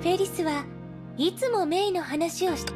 フェリスはいつもメイの話をして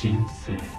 と神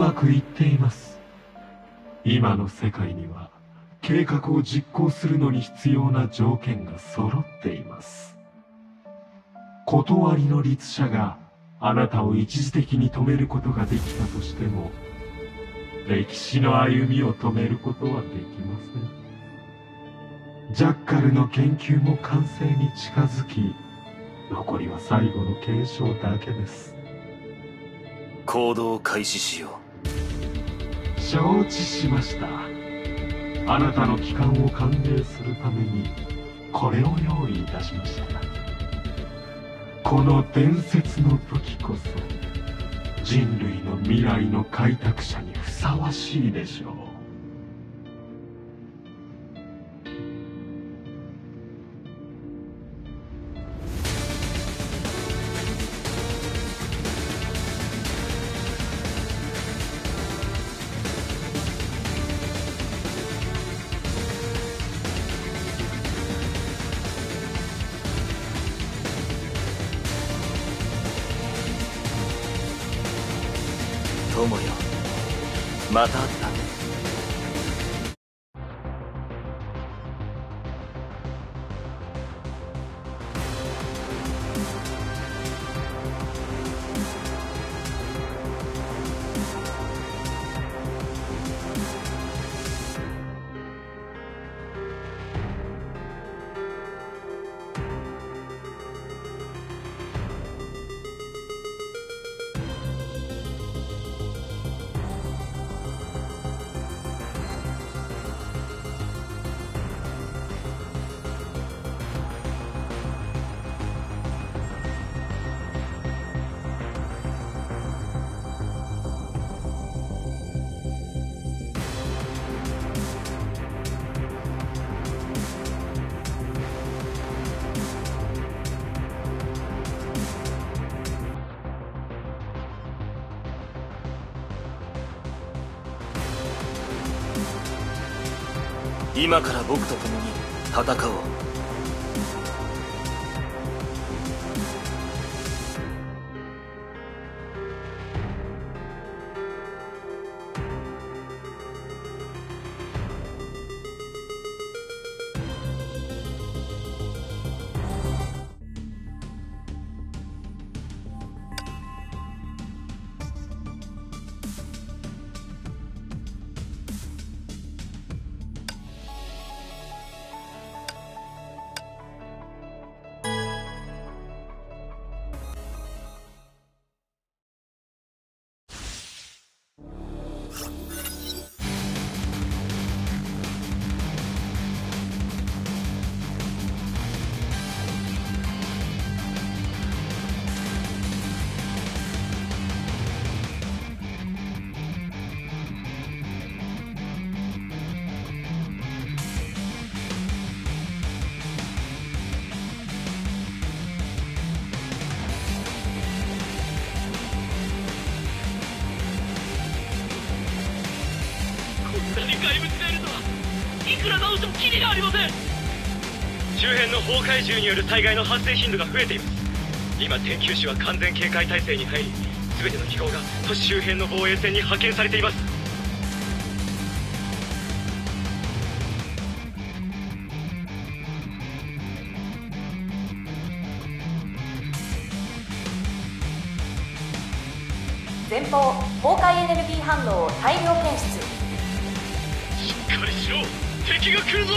まくいっています。今の世界には計画を実行するのに必要な条件が揃っています。断りの律者があなたを一時的に止めることができたとしても歴史の歩みを止めることはできません。ジャッカルの研究も完成に近づき残りは最後の継承だけです。行動を開始しよう。承知しました。あなたの帰還を歓迎するためにこれを用意いたしました。この伝説の時こそ人類の未来の開拓者にふさわしいでしょう。今から僕と共に戦おう。の崩壊獣による災害の発生頻度が増えています。今天球士は完全警戒態勢に入り全ての機構が都市周辺の防衛線に派遣されています。前方崩壊エネルギー反応を大量検出。しっかりしろ。敵が来るぞ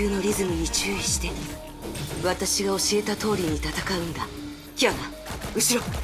球のリズムに注意して私が教えた通りに戦うんだ。キアナ後ろ。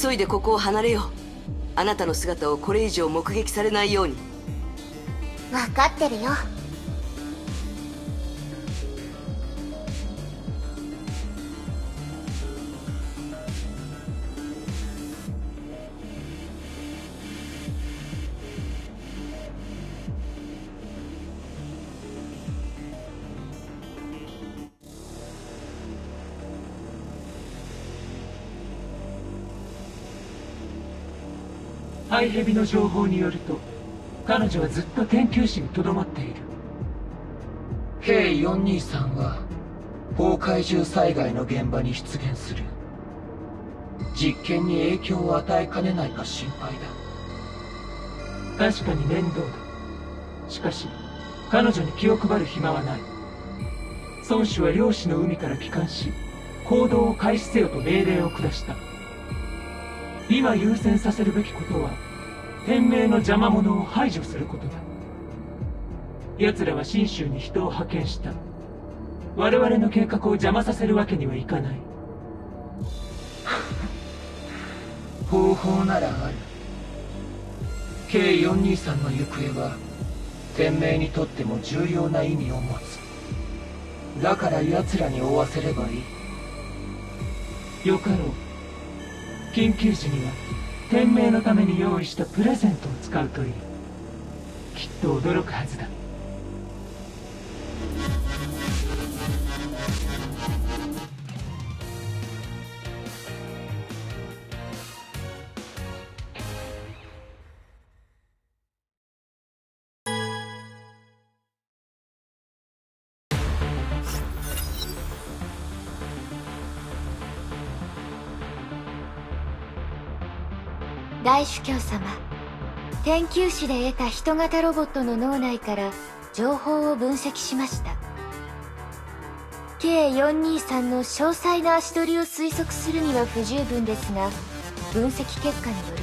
急いでここを離れよう。あなたの姿をこれ以上目撃されないように。分かってるよ。イヘビの情報によると彼女はずっと研究士にとどまっている。K423 は崩壊獣災害の現場に出現する。実験に影響を与えかねないか心配だ。確かに面倒だ。しかし彼女に気を配る暇はない。孫子は漁師の海から帰還し行動を開始せよと命令を下した。今優先させるべきことは天命の邪魔者を排除することだ。奴らは信州に人を派遣した。我々の計画を邪魔させるわけにはいかない。方法ならある。K423 の行方は天命にとっても重要な意味を持つ。だから奴らに追わせればいい。よかろう。緊急時には天命のために用意したプレゼントを使うといい。きっと驚くはずだ。大主教様。天球師で得た人型ロボットの脳内から情報を分析しました。K423 の詳細な足取りを推測するには不十分ですが分析結果によると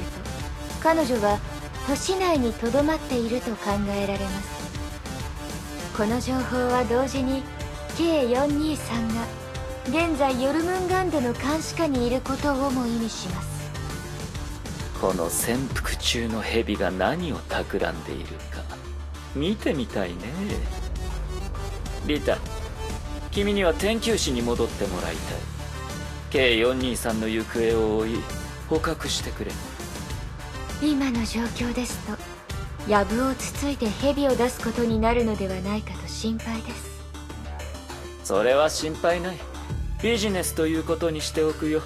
彼女は都市内にとどまっていると考えられます。この情報は同時に K423 が現在ヨルムンガンドの監視下にいることをも意味します。この潜伏中の蛇が何を企んでいるか。見てみたいね。リタ君には天球師に戻ってもらいたい。K423 の行方を追い捕獲してくれ。今の状況ですと藪をつついて蛇を出すことになるのではないかと心配です。それは心配ない。ビジネスということにしておくよ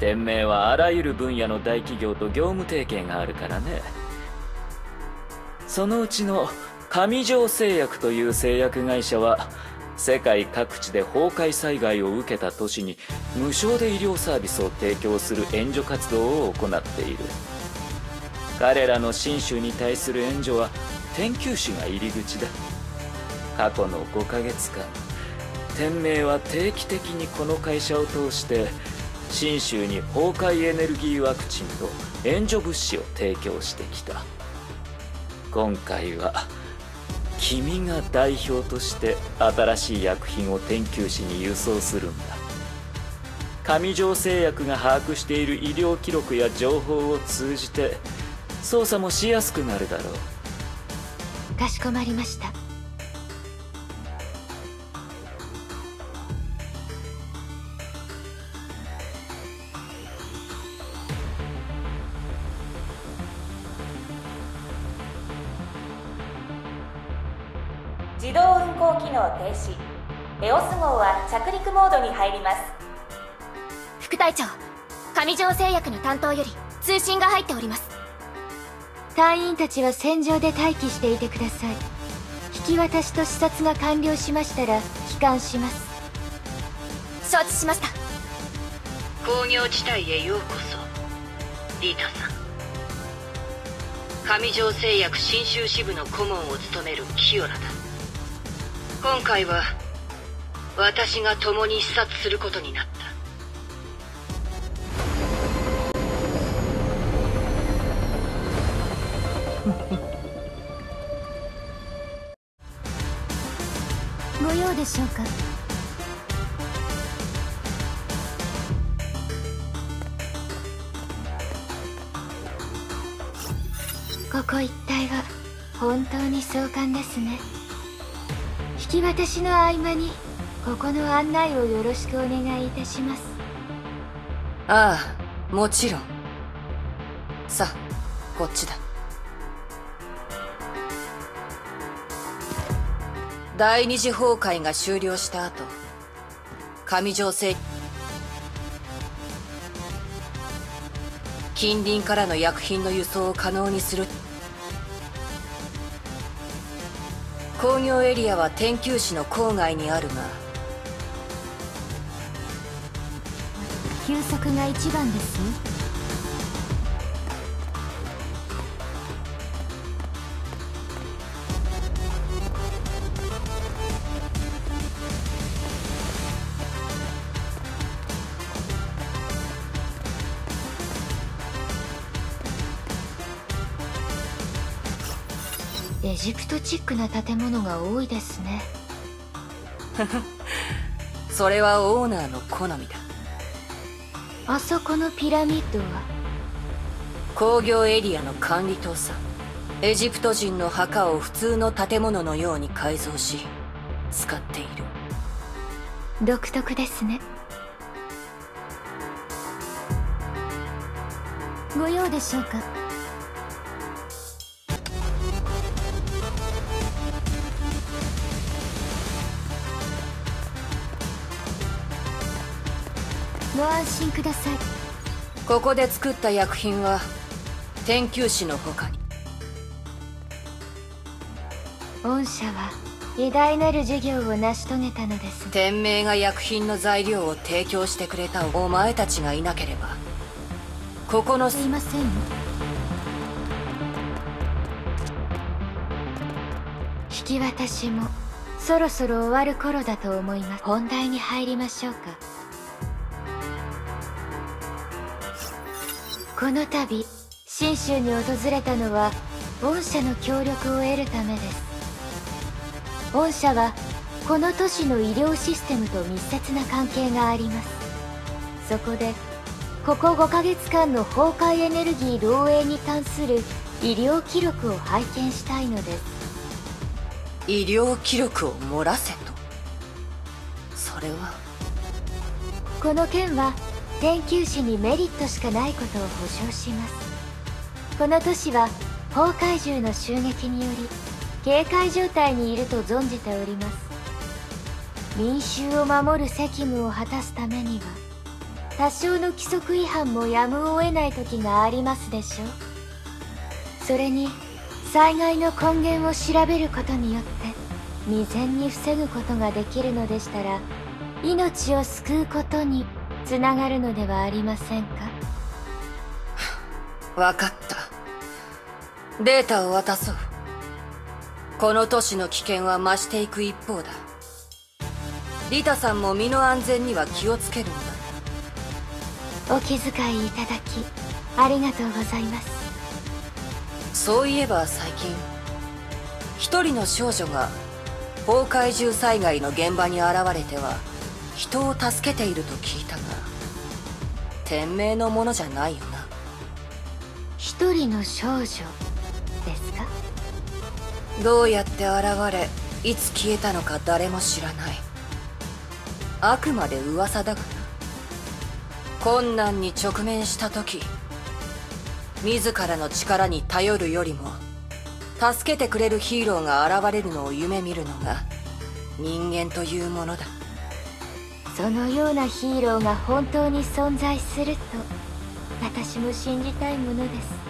天命はあらゆる分野の大企業と業務提携があるからね。そのうちの上条製薬という製薬会社は世界各地で崩壊災害を受けた都市に無償で医療サービスを提供する援助活動を行っている。彼らの信州に対する援助は天球師が入り口だ。過去の5ヶ月間天命は定期的にこの会社を通して信州に崩壊エネルギーワクチンと援助物資を提供してきた。今回は君が代表として新しい薬品を天球師に輸送するんだ。上条製薬が把握している医療記録や情報を通じて操作もしやすくなるだろう。かしこまりました。自動運行機能停止。エオス号は着陸モードに入ります。副隊長上条製薬の担当より通信が入っております。隊員たちは戦場で待機していてください。引き渡しと視察が完了しましたら帰還します。承知しました。工業地帯へようこそ。リータさん。上条製薬信州支部の顧問を務めるキオラだ今回は私が共に視察することになった。ご用でしょうか？ここ一帯は本当に壮観ですね。引き渡しの合間にここの案内をよろしくお願いいたします。ああもちろん。さあこっちだ。第二次崩壊が終了した後上条製近隣からの薬品の輸送を可能にする。工業エリアは天球市の郊外にあるが休息が一番ですよ。ジプトチックな建物が多いですね。それはオーナーの好みだ。あそこのピラミッドは？工業エリアの管理棟さエジプト人の墓を普通の建物のように改造し使っている。独特ですね。ご用でしょうか？安心ください。ここで作った薬品は天球師の他に。御社は偉大なる事業を成し遂げたのです。天命が薬品の材料を提供してくれたお前たちがいなければ。ここのすいません。よ引き渡しもそろそろ終わる頃だと思います。本題に入りましょうかこの度信州に訪れたのは御社の協力を得るためです。御社はこの都市の医療システムと密接な関係があります。そこでここ5ヶ月間の崩壊エネルギー漏洩に関する医療記録を拝見したいのです。医療記録を漏らせと？それはこの件は？研究士にメリットしかないことを保証します。この都市は崩壊獣の襲撃により警戒状態にいると存じております。民衆を守る責務を果たすためには多少の規則違反もやむを得ない時がありますでしょう。それに災害の根源を調べることによって未然に防ぐことができるのでしたら命を救うことにつながるのではありませんか？分かった。データを渡そう。この都市の危険は増していく一方だ。リタさんも身の安全には気をつけるんだ。お気遣いいただきありがとうございます。そういえば最近一人の少女が崩壊獣災害の現場に現れては人を助けていると聞いたが天命のものじゃないよな。一人の少女ですか？どうやって現れいつ消えたのか誰も知らない。あくまで噂だがな。困難に直面した時自らの力に頼るよりも助けてくれるヒーローが現れるのを夢見るのが人間というものだそのようなヒーローが本当に存在すると私も信じたいものです。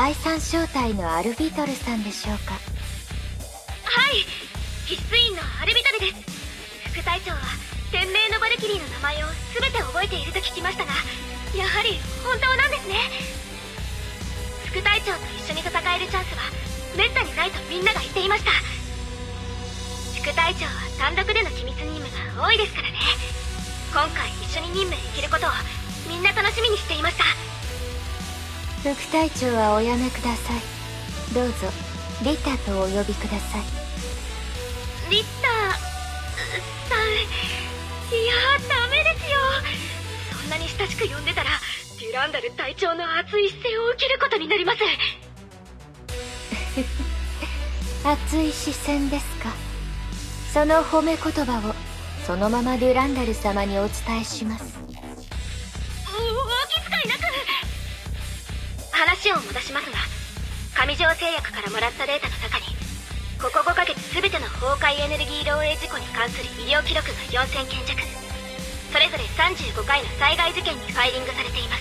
第三小隊のアルビトルさんでしょうか？はい必須員のアルビトルです。副隊長は天命のバルキリーの名前を全て覚えていると聞きましたがやはり本当なんですね。副隊長と一緒に戦えるチャンスはめったにないとみんなが言っていました。副隊長は単独での機密任務が多いですからね。今回一緒に任務へ行けることをみんな楽しみにしていました。副隊長はおやめください。どうぞリタとお呼びください。リッタさんいやダメですよ。そんなに親しく呼んでたらデュランダル隊長の熱い視線を受けることになります。熱い視線ですか。その褒め言葉をそのままデュランダル様にお伝えします話を戻しますが上条製薬からもらったデータの中にここ5ヶ月全ての崩壊エネルギー漏洩事故に関する医療記録が4000件弱。それぞれ35回の災害事件にファイリングされています。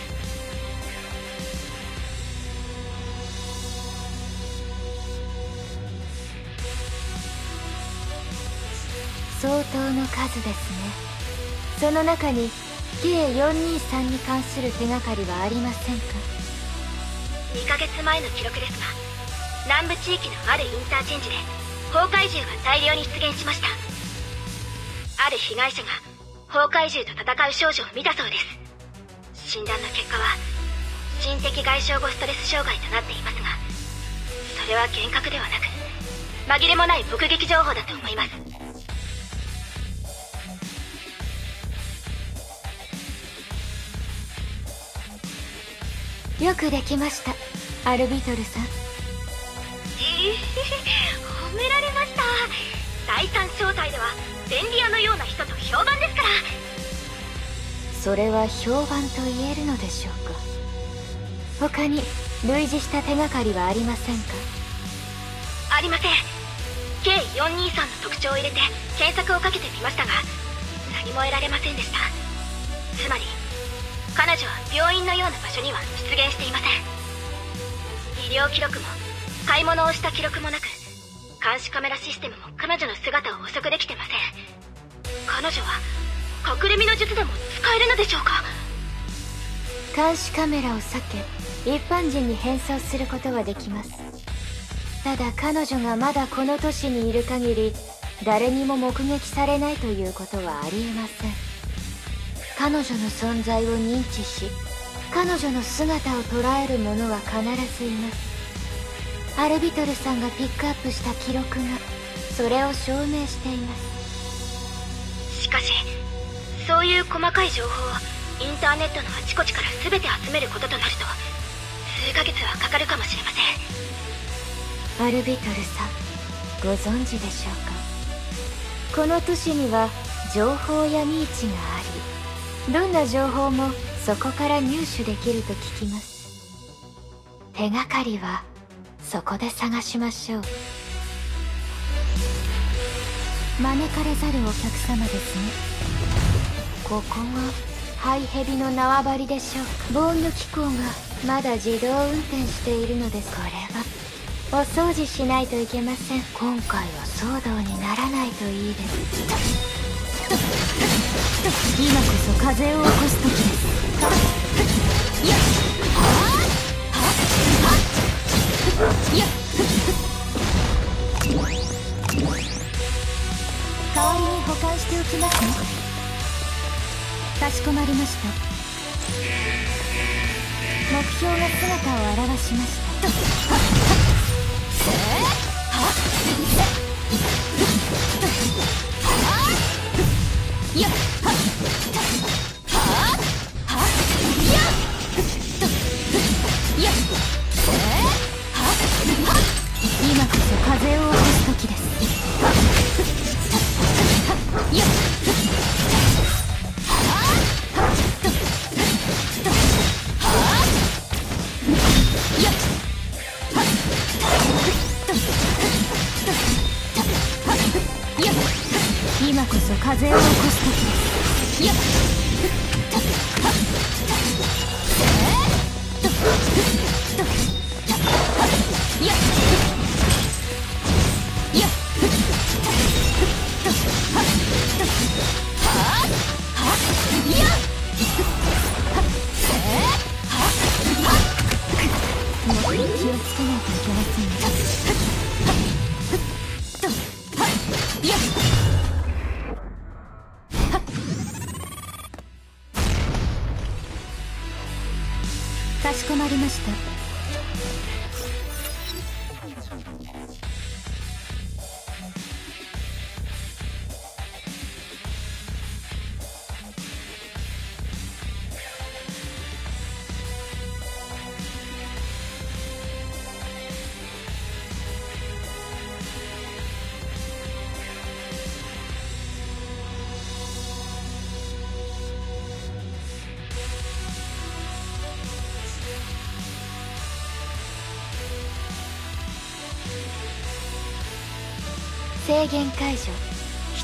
相当の数ですね。その中に K423 に関する手がかりはありませんか？2ヶ月前の記録ですが南部地域のあるインターチェンジで崩壊獣が大量に出現しました。ある被害者が崩壊獣と戦う少女を見たそうです。診断の結果は心的外傷後ストレス障害となっていますがそれは幻覚ではなく紛れもない目撃情報だと思います。よくできましたアルビトルさん。ええ褒められました。第三正体では便利屋のような人と評判ですから。それは評判と言えるのでしょうか。他に類似した手がかりはありませんか？ありません。K423 の特徴を入れて検索をかけてみましたが何も得られませんでした。つまり彼女は病院のような場所には出現していません。医療記録も買い物をした記録もなく監視カメラシステムも彼女の姿を捕捉できてません。彼女は隠れ身の術でも使えるのでしょうか？監視カメラを避け一般人に変装することはできます。ただ彼女がまだこの都市にいる限り誰にも目撃されないということはありえません。彼女の存在を認知し彼女の姿を捉える者は必ずいます。アルビトルさんがピックアップした記録がそれを証明しています。しかしそういう細かい情報をインターネットのあちこちから全て集めることとなると数ヶ月はかかるかもしれません。アルビトルさんご存知でしょうか？この都市には情報闇市がありどんな情報もそこから入手できると聞きます。手がかりはそこで探しましょう。招かれざるお客様ですね。ここがハイヘビの縄張りでしょう防御機構がまだ自動運転しているのです。これは。お掃除しないといけません。今回は騒動にならないといいです今こそ風を起こす時です代わりに保管しておきますね。かしこまりました。目標が姿を現しました。やっ今こそ風を起こす時ですやっやっやっ今こそ風を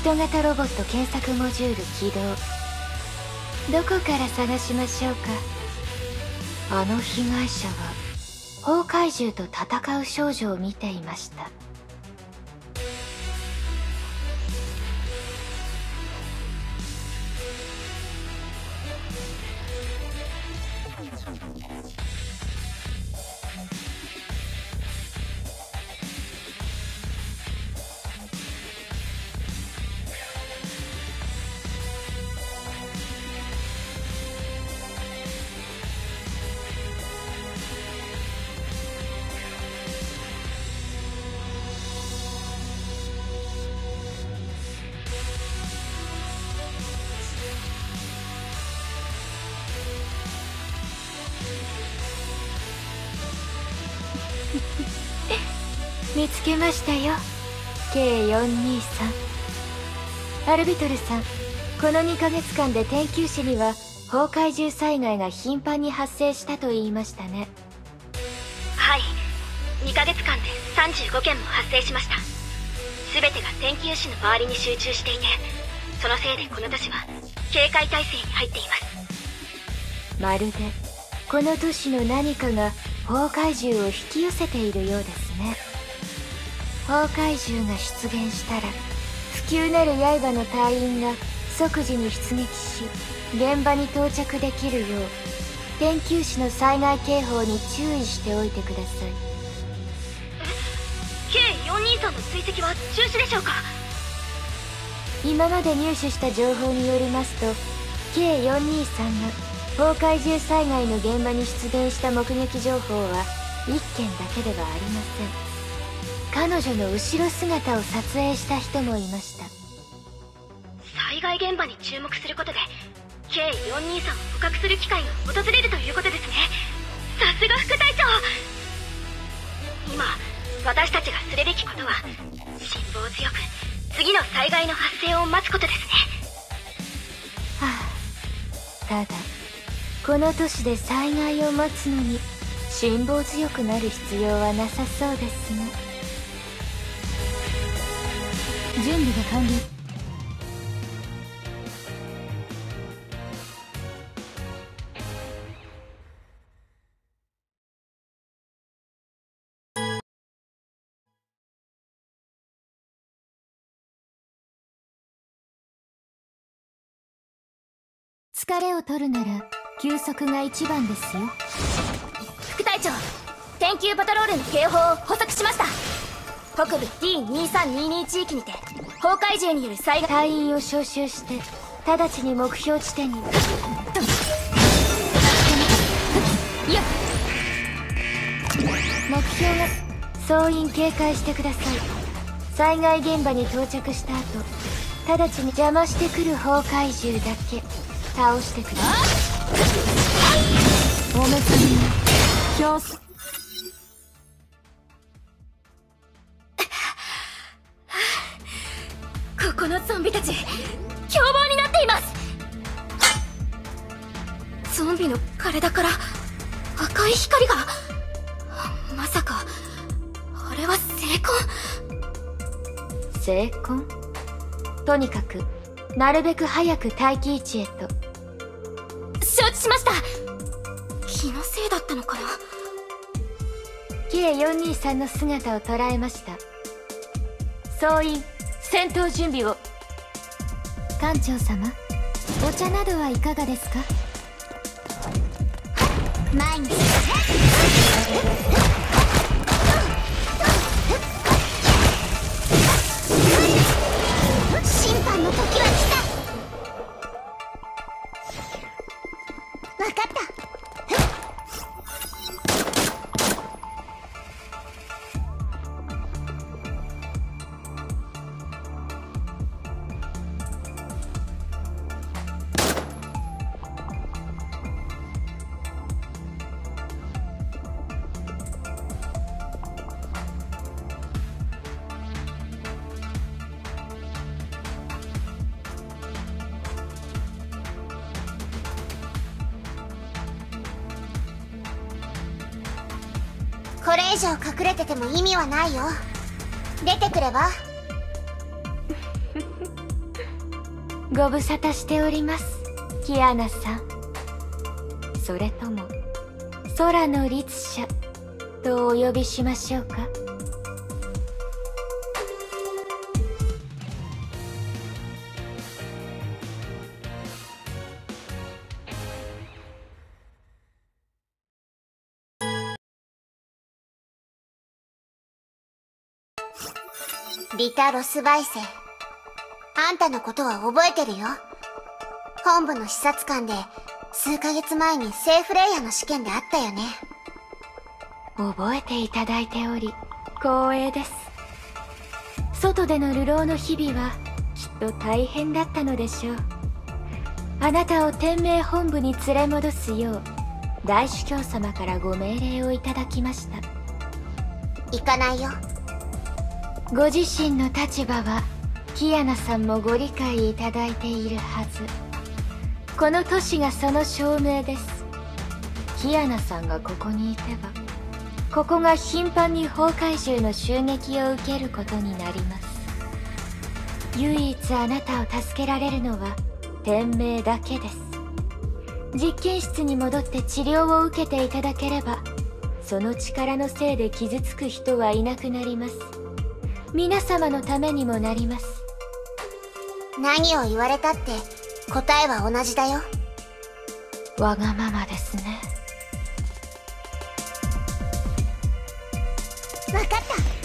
人型ロボット検索モジュール起動。どこから探しましょうか？あの被害者は崩壊獣と戦う少女を見ていました。アルビトルさんこの2ヶ月間で天球市には崩壊獣災害が頻繁に発生したと言いましたね。はい。2ヶ月間で35件も発生しました。全てが天球市の周りに集中していてそのせいでこの都市は警戒態勢に入っています。まるでこの都市の何かが崩壊獣を引き寄せているようですね。崩壊獣が出現したら不朽なる刃の隊員が即時に出撃し現場に到着できるよう天球市の災害警報に注意しておいてください。K423 の追跡は中止でしょうか？今まで入手した情報によりますと K423 が崩壊獣災害の現場に出現した目撃情報は1件だけではありません彼女の後ろ姿を撮影した人もいました。災害現場に注目することで K423 を捕獲する機会が訪れるということですね。さすが副隊長。今私たちがするべきことは辛抱強く次の災害の発生を待つことですね。はあただこの都市で災害を待つのに辛抱強くなる必要はなさそうですね準備が完了。疲れを取るなら休息が一番ですよ。副隊長天球パトロールの警報を補足しました。北部 D2322 地域にて崩壊獣による災害。隊員を招集して直ちに目標地点に。よっ目標が総員警戒してください。災害現場に到着した後直ちに邪魔してくる崩壊獣だけ倒してください。おめさみに表すここのゾンビたち凶暴になっています。ゾンビの体から赤い光がまさかあれは成成婚とにかくなるべく早く待機位置へと。承知しました。気のせいだったのかな？K423 の姿を捉えました。総員戦闘準備を。艦長様お茶などはいかがですか？前にないよ。出てくれば。ご無沙汰しておりますキアナさん。それとも空の律者とお呼びしましょうか？リタ・ロスバイセあんたのことは覚えてるよ。本部の視察官で数ヶ月前にセーフレイヤーの試験であったよね。覚えていただいており光栄です。外での流浪の日々はきっと大変だったのでしょう。あなたを天命本部に連れ戻すよう大主教様からご命令をいただきました。行かないよご自身の立場はキアナさんもご理解いただいているはず。この都市がその証明です。キアナさんがここにいてばここが頻繁に崩壊獣の襲撃を受けることになります。唯一あなたを助けられるのは天命だけです。実験室に戻って治療を受けていただければその力のせいで傷つく人はいなくなります。皆様のためにもなります。何を言われたって答えは同じだよ。わがままですね。分かった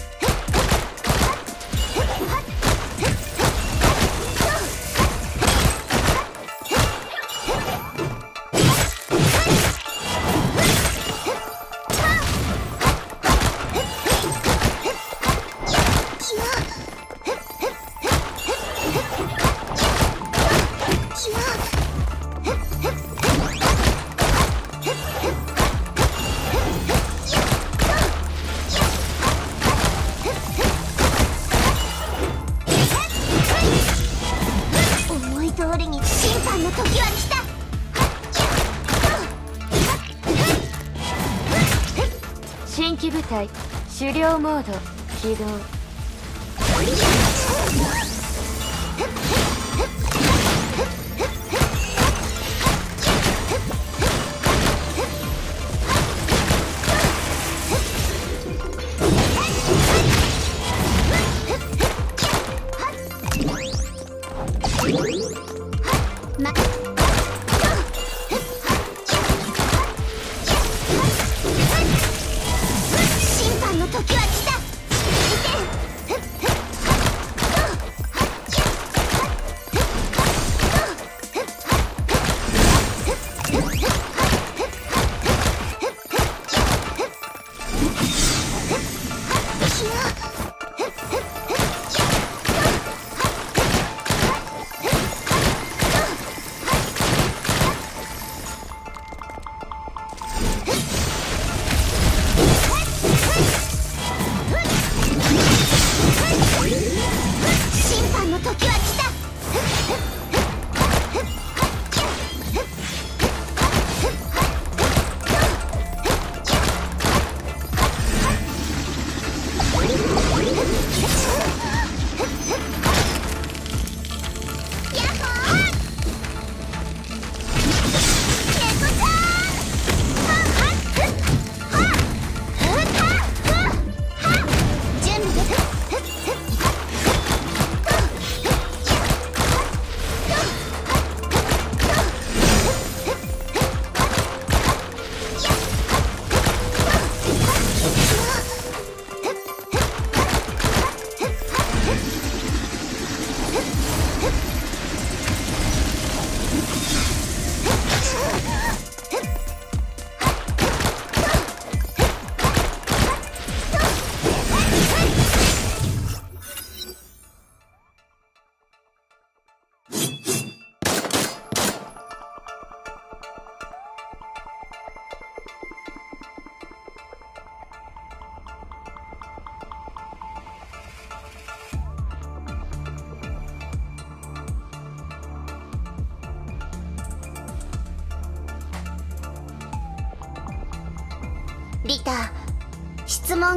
ード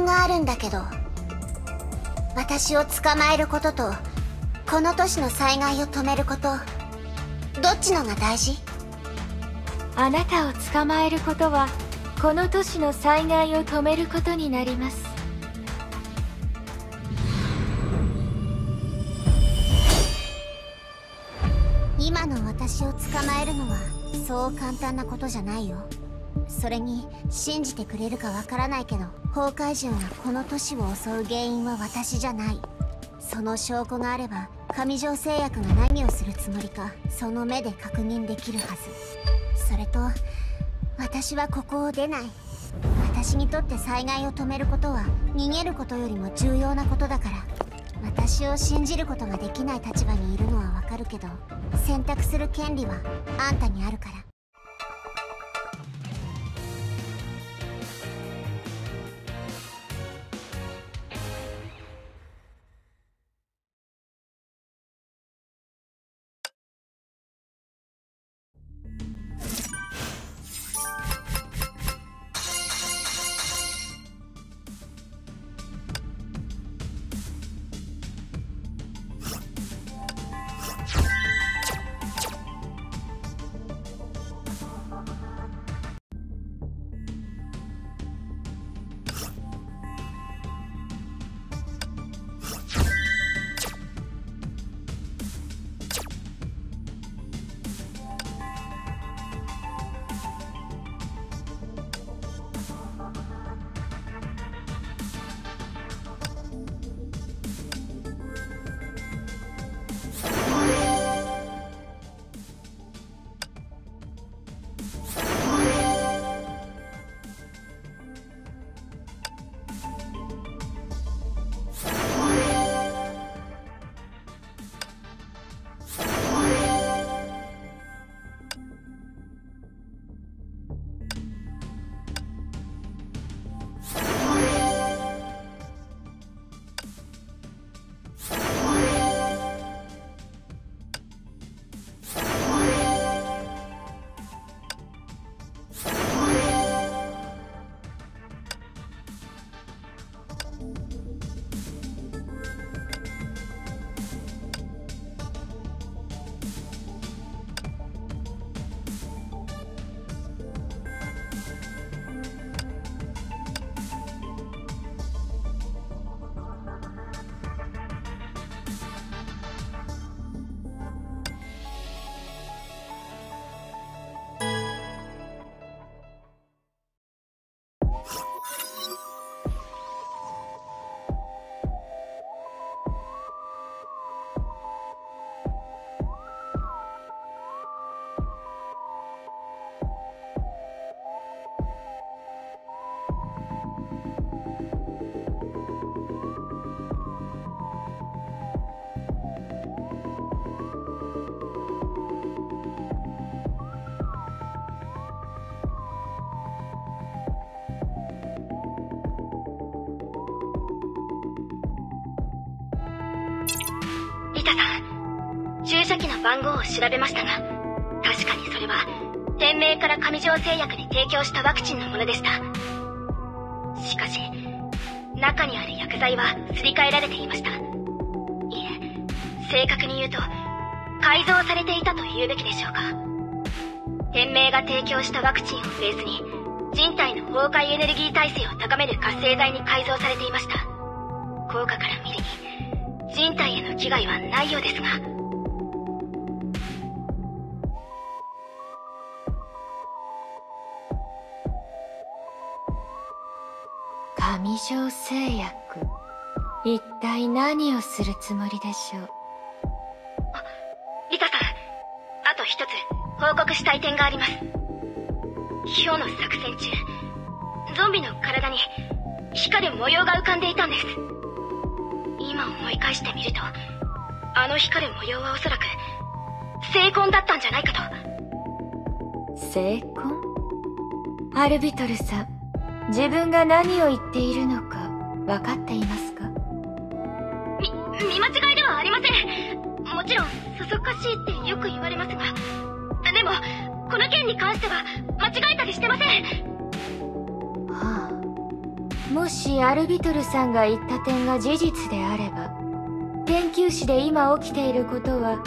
問があるんだけど私を捕まえることとこの都市の災害を止めることどっちのが大事？あなたを捕まえることはこの都市の災害を止めることになります。今の私を捕まえるのはそう簡単なことじゃないよ。それに信じてくれるかわからないけど崩壊獣がこの都市を襲う原因は私じゃない。その証拠があれば上条製薬が何をするつもりかその目で確認できるはず。それと私はここを出ない。私にとって災害を止めることは逃げることよりも重要なことだから。私を信じることができない立場にいるのはわかるけど選択する権利はあんたにあるから。番号を調べましたが確かにそれは店名から上条製薬に提供したワクチンのものでした。しかし中にある薬剤はすり替えられていました。いえ正確に言うと改造されていたと言うべきでしょうか。店名が提供したワクチンをベースに人体の崩壊エネルギー耐性を高める活性剤に改造されていました。効果から見るに人体への危害はないようですが体何をするつもりでしょう？リタさん。あと一つ報告したい点があります。ヒョウの作戦中。ゾンビの体に光る模様が浮かんでいたんです。今思い返してみるとあの光る模様はおそらく聖魂だったんじゃないかと。聖魂？アルビトルさん自分が何を言っているのか分かっていますしいってよく言われますが。でもこの件に関しては間違えたりしてません。はあ。もしアルビトルさんが言った点が事実であれば天球師で今起きていることは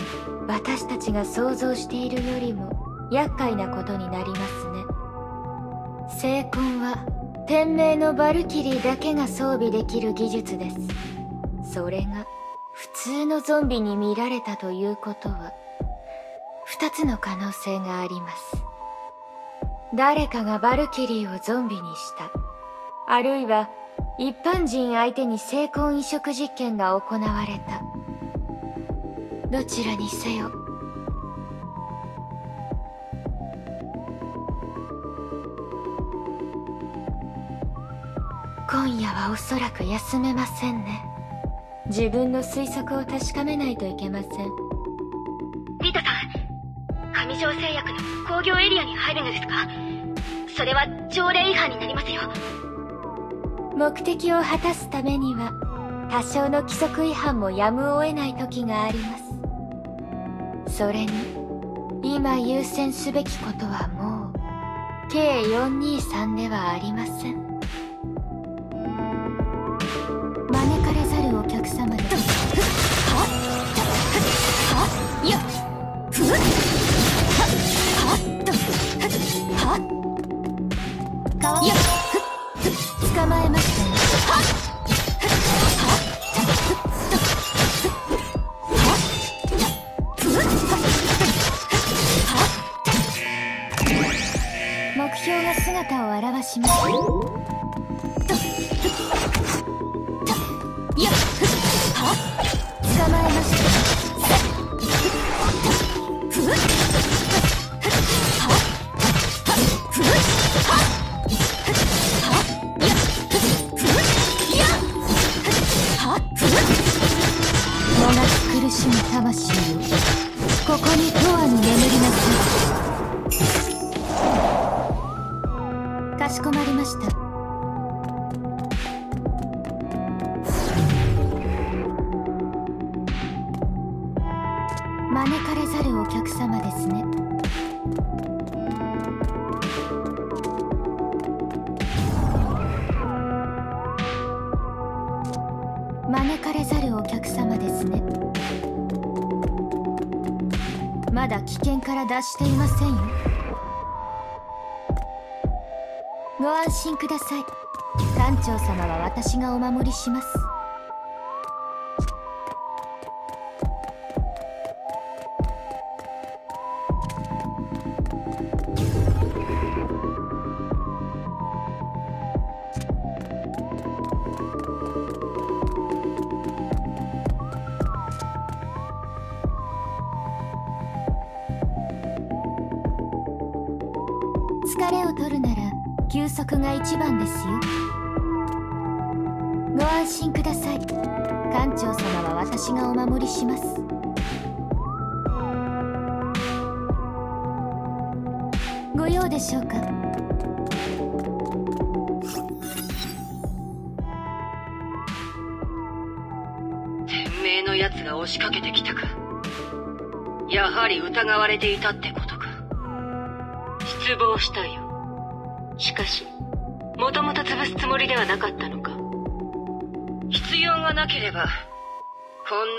私たちが想像しているよりも厄介なことになりますね。聖魂は天命のバルキリーだけが装備できる技術です。それが普通のゾンビに見られたということは2つの可能性があります。誰かがバルキリーをゾンビにした。あるいは一般人相手に成婚移植実験が行われた。どちらにせよ。今夜はおそらく休めませんね。自分の推測を確かめないといけません。リタさん上条製薬の工業エリアに入るのですか？それは条例違反になりますよ。目的を果たすためには多少の規則違反もやむを得ない時があります。それに今優先すべきことはもう計423ではありませんませんよ。ご安心ください。艦長様は私がお守りします。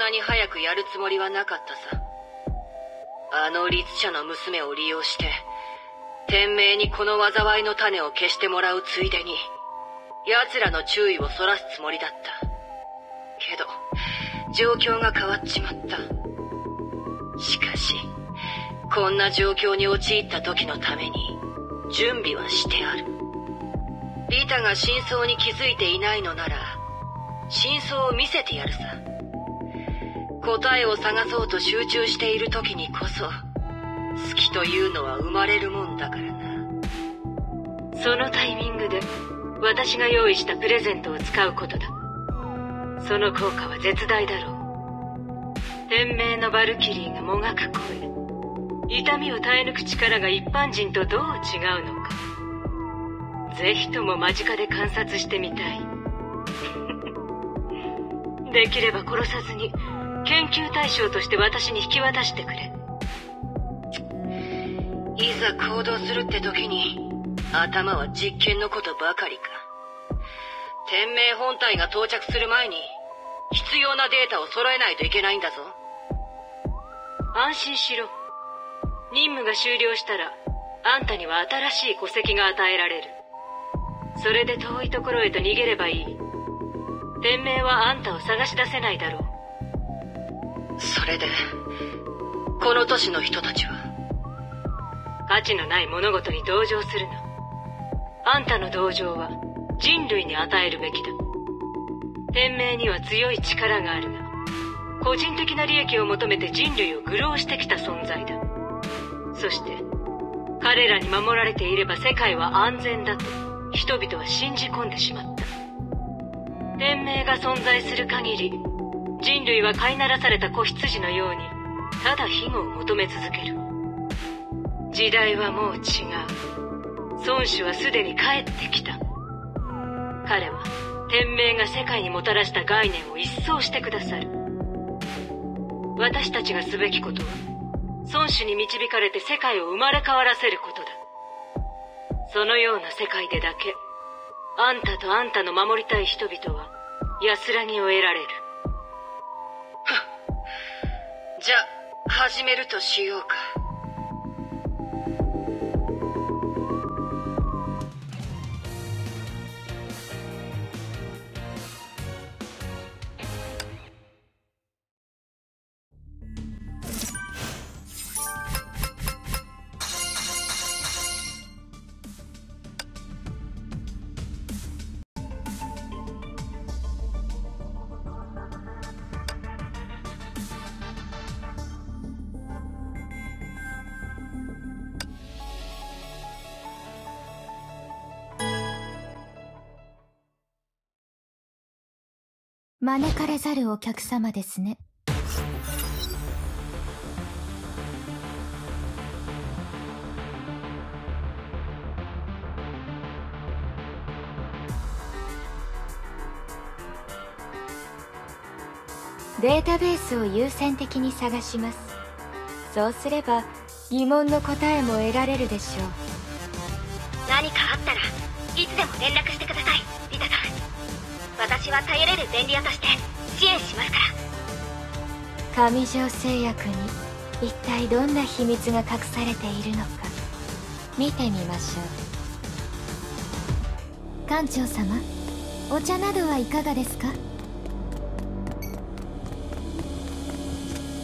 に早くやるつもりはなかったさ。あの律者の娘を利用して天命にこの災いの種を消してもらうついでに奴らの注意をそらすつもりだった。けど状況が変わっちまった。しかしこんな状況に陥った時のために準備はしてある。リタが真相に気づいていないのなら真相を見せてやるさ。答えを探そうと集中している時にこそ好きというのは生まれるもんだからな。そのタイミングで私が用意したプレゼントを使うことだ。その効果は絶大だろう。天命のバルキリーがもがく声。痛みを耐え抜く力が一般人とどう違うのか。ぜひとも間近で観察してみたい。できれば殺さずに研究対象として私に引き渡してくれ。いざ行動するって時に頭は実験のことばかりか。天命本体が到着する前に必要なデータを揃えないといけないんだぞ。安心しろ。任務が終了したらあんたには新しい戸籍が与えられる。それで遠いところへと逃げればいい。天命はあんたを探し出せないだろう。それでこの都市の人たちは価値のない物事に同情するな。あんたの同情は人類に与えるべきだ。天命には強い力があるが個人的な利益を求めて人類を愚弄してきた存在だ。そして彼らに守られていれば世界は安全だと人々は信じ込んでしまった。天命が存在する限り人類は飼いならされた子羊のようにただ庇護を求め続ける。時代はもう違う。孫子はすでに帰ってきた。彼は天命が世界にもたらした概念を一掃してくださる。私たちがすべきことは孫子に導かれて世界を生まれ変わらせることだ。そのような世界でだけあんたとあんたの守りたい人々は安らぎを得られる。じゃあ始めるとしようか。招かれざるお客様ですね。データベースを優先的に探します。そうすれば疑問の答えも得られるでしょう。何かあったらいつでも連絡してください私は頼れる便利屋として支援しますから。上条製薬に一体どんな秘密が隠されているのか。見てみましょう。館長様お茶などはいかがですか？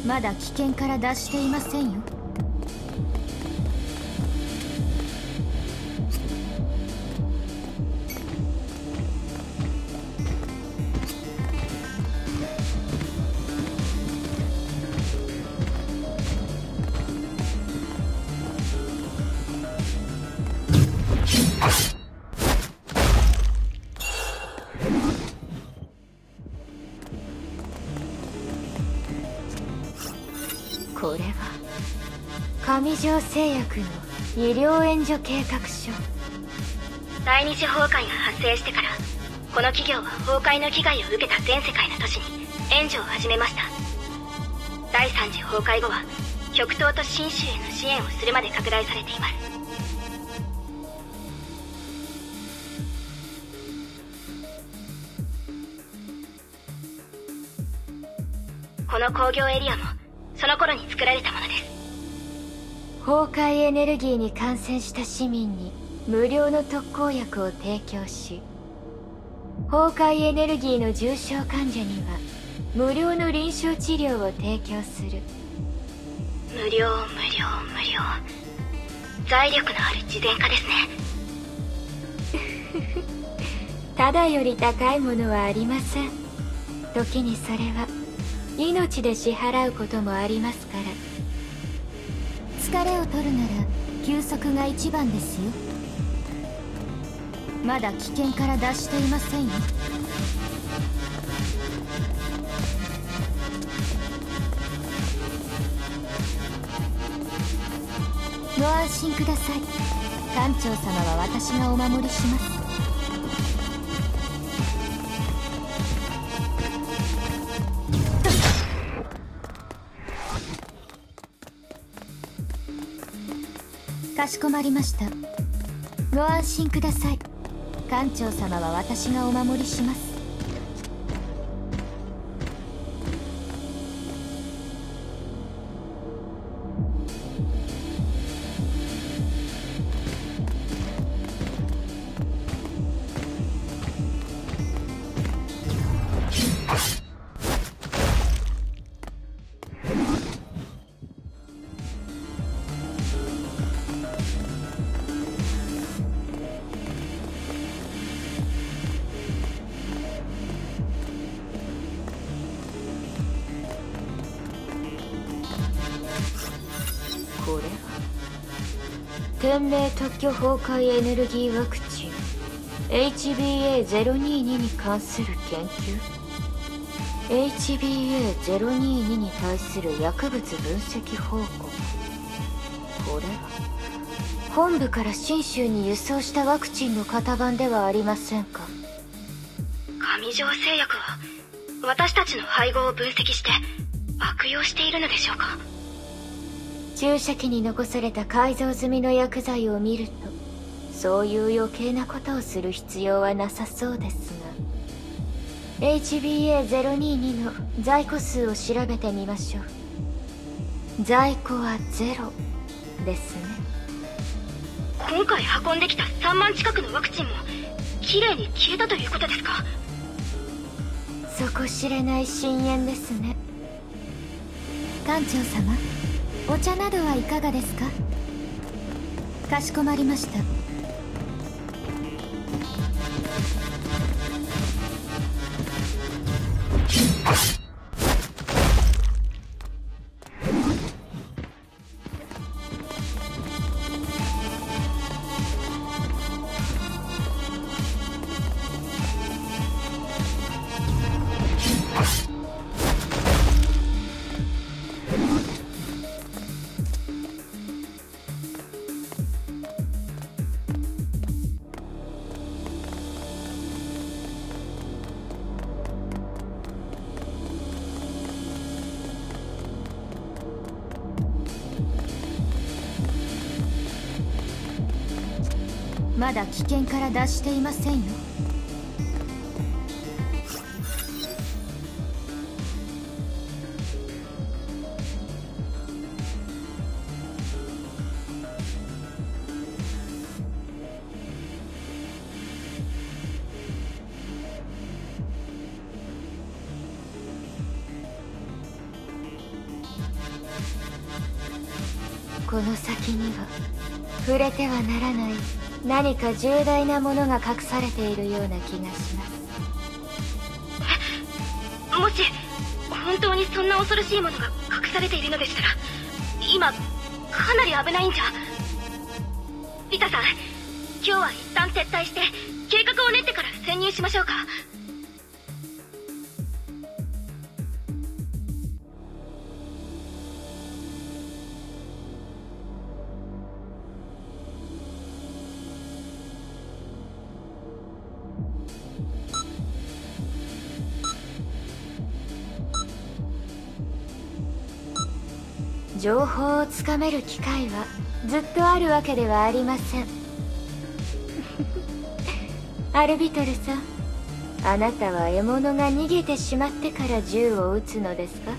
まだ危険から脱していませんよ。は上条製薬の医療援助計画書。第二次崩壊が発生してからこの企業は崩壊の被害を受けた全世界の都市に援助を始めました。第三次崩壊後は極東と新州への支援をするまで拡大されています。この工業エリアもその頃に作られたもの。崩壊エネルギーに感染した市民に無料の特効薬を提供し崩壊エネルギーの重症患者には無料の臨床治療を提供する。無料無料無料。財力のある慈善家ですね。ただより高いものはありません。時にそれは命で支払うこともありますから疲れを取るなら休息が一番ですよ。まだ危険から脱していませんよ。ご安心ください。艦長様は私がお守りします。かしこまりました。ご安心ください。館長様は私がお守りします。天命特許崩壊エネルギーワクチン HBA022 に関する研究 HBA022 に対する薬物分析報告。これは本部から信州に輸送したワクチンの型番ではありませんか？上条製薬は私たちの配合を分析して悪用しているのでしょうか？注射器に残された改造済みの薬剤を見るとそういう余計なことをする必要はなさそうですが HBA022 の在庫数を調べてみましょう。在庫はゼロですね。今回運んできた3万近くのワクチンもきれいに消えたということですか？底知れない深淵ですね。館長様お茶などはいかがですか？かしこまりました。危険から脱していませんよ。何か重大なものが隠されているような気がします。もし本当にそんな恐ろしいものが隠されているのでしたら今かなり危ないんじゃ。リタさん今日は一旦撤退して計画を練ってから潜入しましょうか。情報をつかめる機会はずっとあるわけではありません。アルビトルさんあなたは獲物が逃げてしまってから銃を撃つのですか？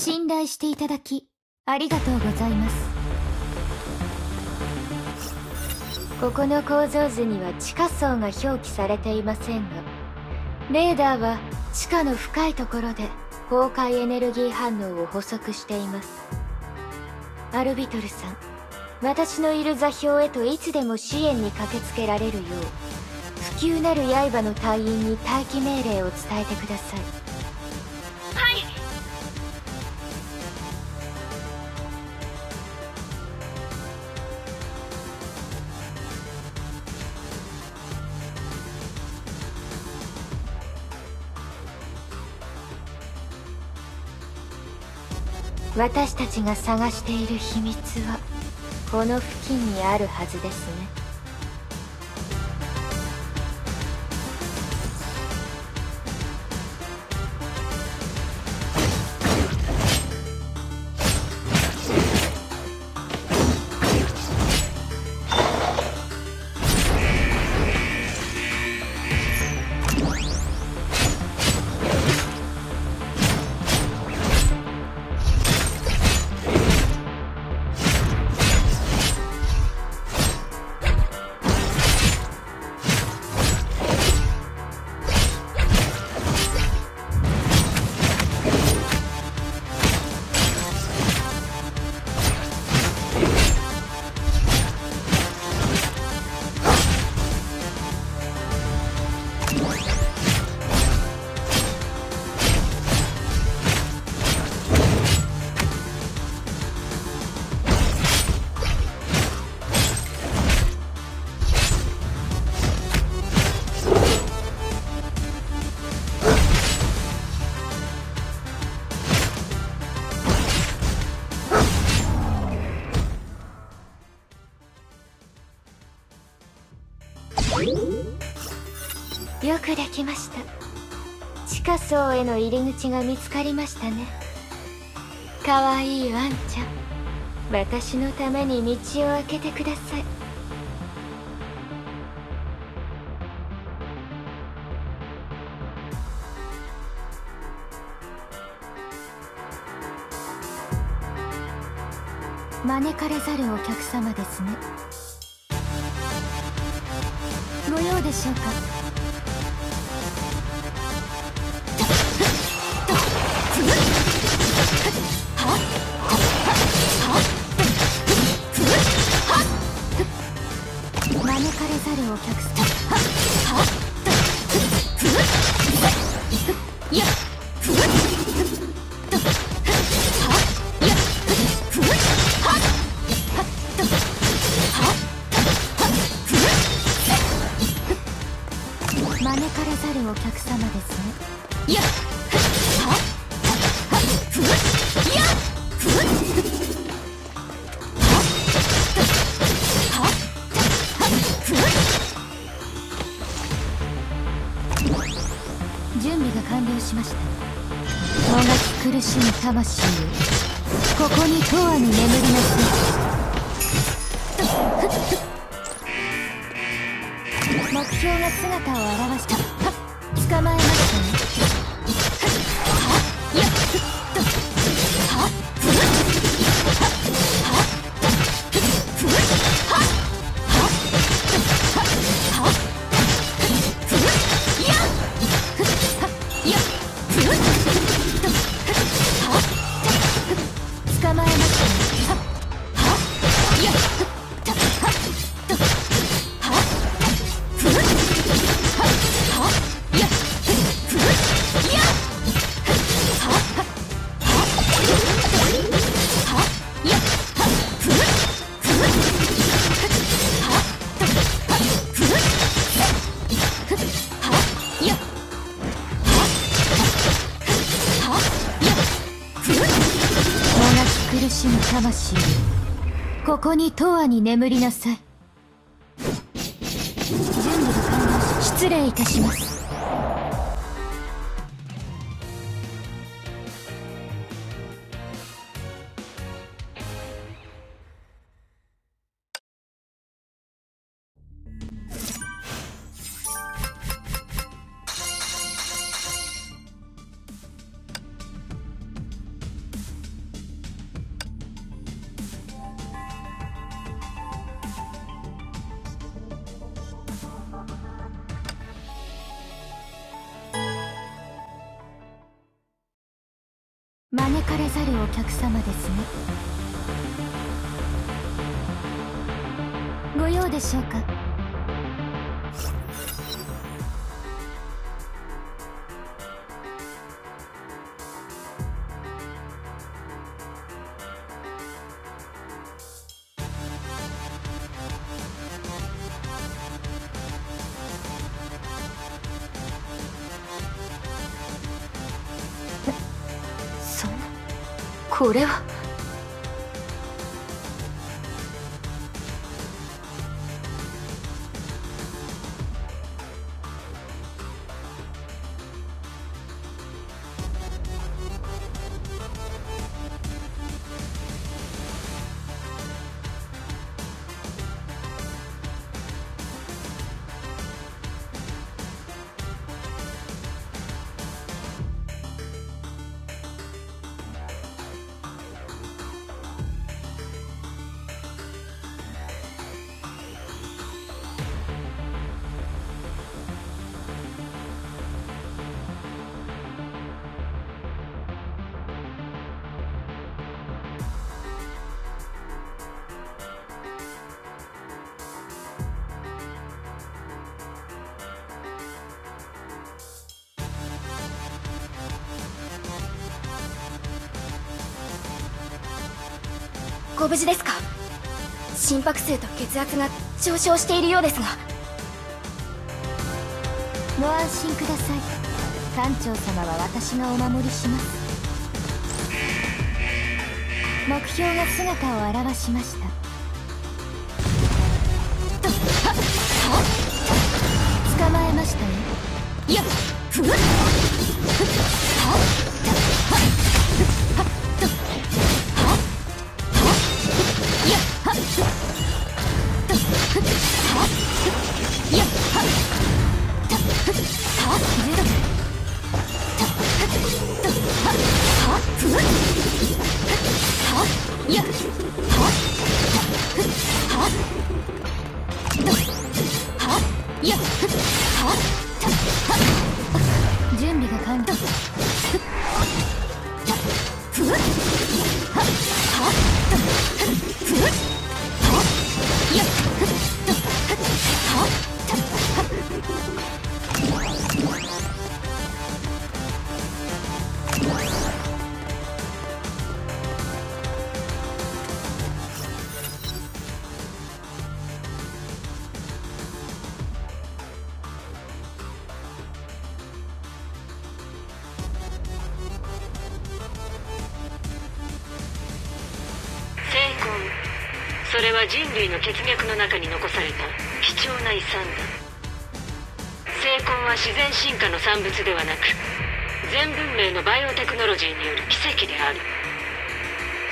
信頼していただきありがとうございます。ここの構造図には地下層が表記されていませんがレーダーは地下の深いところで崩壊エネルギー反応を補足しています。アルビトルさん私のいる座標へといつでも支援に駆けつけられるよう不朽なる刃の隊員に待機命令を伝えてください。私たちが探している秘密はこの付近にあるはずですね。への入り口が見つかりましたね。かわいいワンちゃん。私のために道を開けてください。招かれざるお客様ですね。ご用でしょうか招か？ここに永遠に眠りなさい準備が完了し失礼いたしますこれは。無事ですか？心拍数と血圧が上昇しているようですが。ご安心ください。艦長様は私がお守りします。目標が姿を現しました。人類の血脈の中に残された。貴重な遺産だ。成婚は自然進化の産物ではなく全文明のバイオテクノロジーによる奇跡である。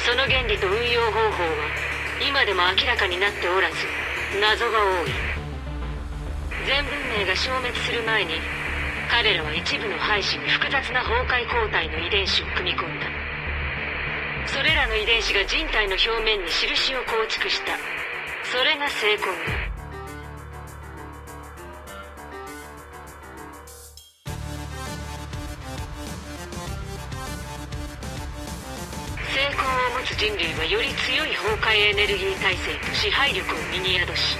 その原理と運用方法は今でも明らかになっておらず謎が多い。全文明が消滅する前に彼らは一部の廃止に複雑な崩壊抗体の遺伝子を組み込んだ。それらの遺伝子が人体の表面に印を構築した。それが成婚だ成功を持つ人類はより強い崩壊エネルギー体制と支配力を身に宿し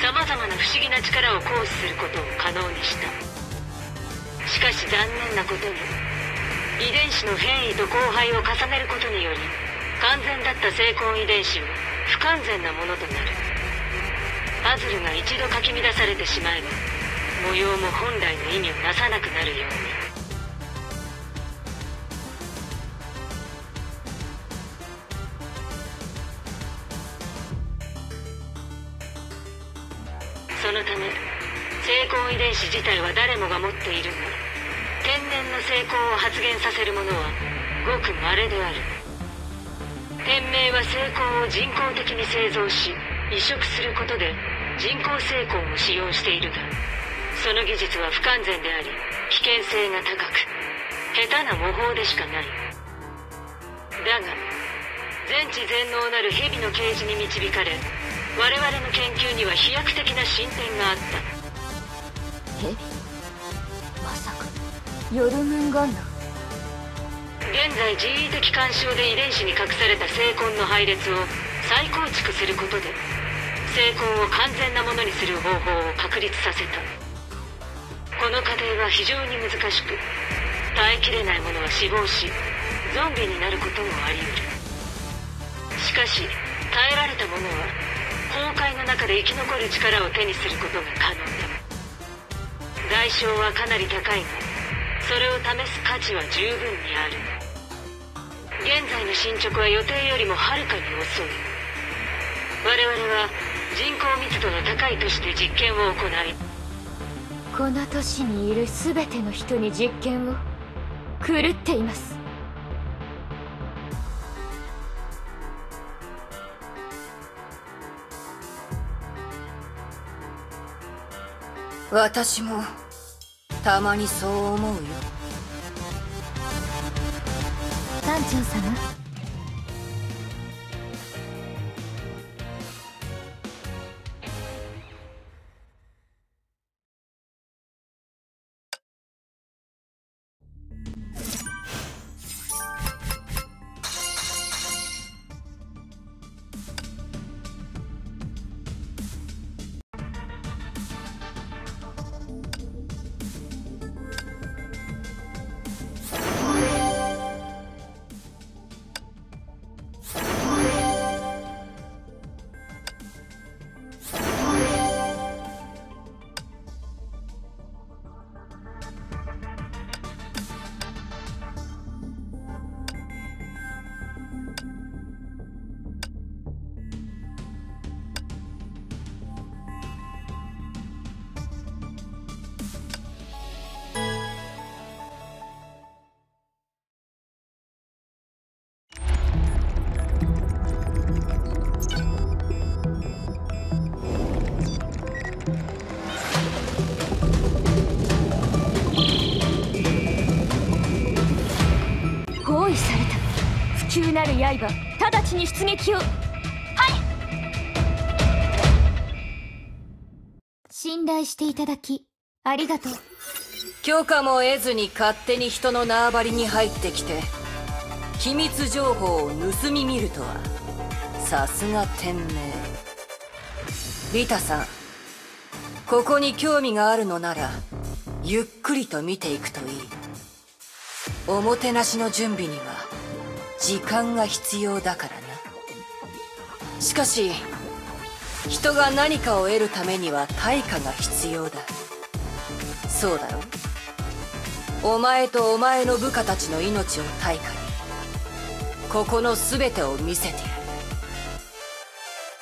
様々な不思議な力を行使することを可能にした。しかし残念なことに遺伝子の変異と交配を重ねることにより完全だった成婚遺伝子は不完全なものとなる。パズルが一度かき乱されてしまえば模様も本来の意味をなさなくなるように。そのため成功遺伝子自体は誰もが持っているが天然の成功を発現させるものはごく稀である。天命は成功を人工的に製造し移植することで人工成功を使用しているがその技術は不完全であり危険性が高く下手な模倣でしかない。だが全知全能なる蛇の啓示に導かれ我々の研究には飛躍的な進展があった。ヘビまさか。ヨルムンガンナ現在人為的干渉で遺伝子に隠された精魂の配列を再構築することで精魂を完全なものにする方法を確立させた。この過程は非常に難しく耐えきれない者は死亡しゾンビになることもあり得る。しかし耐えられた者は崩壊の中で生き残る力を手にすることが可能だ。代償はかなり高いがそれを試す価値は十分にある。現在の進捗は予定よりもはるかに遅い。我々は人口密度の高い都市で実験を行いこの都市にいる全ての人に実験を狂っています。私もたまにそう思うよ艦長様。る刃直ちに出撃をはい。信頼していただきありがとう。許可も得ずに勝手に人の縄張りに入ってきて機密情報を盗み見るとはさすが天命。リタさんここに興味があるのならゆっくりと見ていくといい。おもてなしの準備には時間が必要だからな。しかし人が何かを得るためには対価が必要だ。そうだろ？お前とお前の部下たちの命を対価に。ここの全てを見せてやる。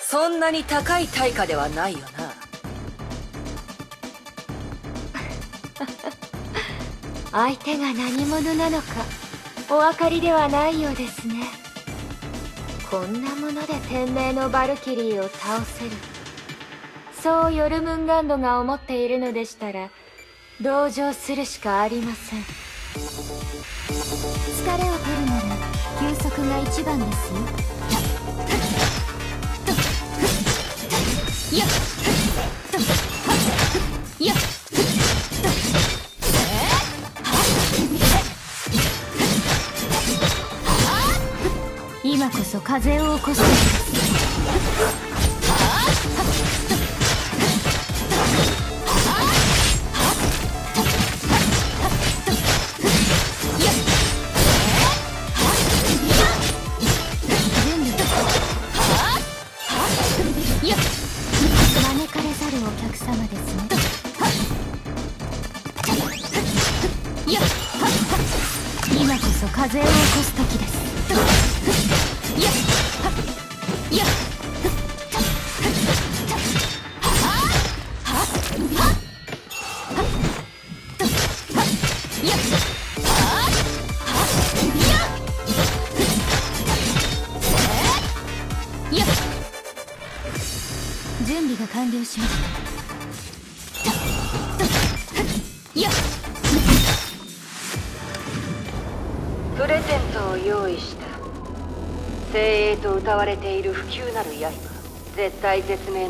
そんなに高い対価ではないよな。相手が何者なのか。お分かりではないようですね。こんなもので天命のバルキリーを倒せる。そうヨルムンガンドが思っているのでしたら同情するしかありません。疲れを取るなら休息が一番ですよ。やっやっ風を起こして。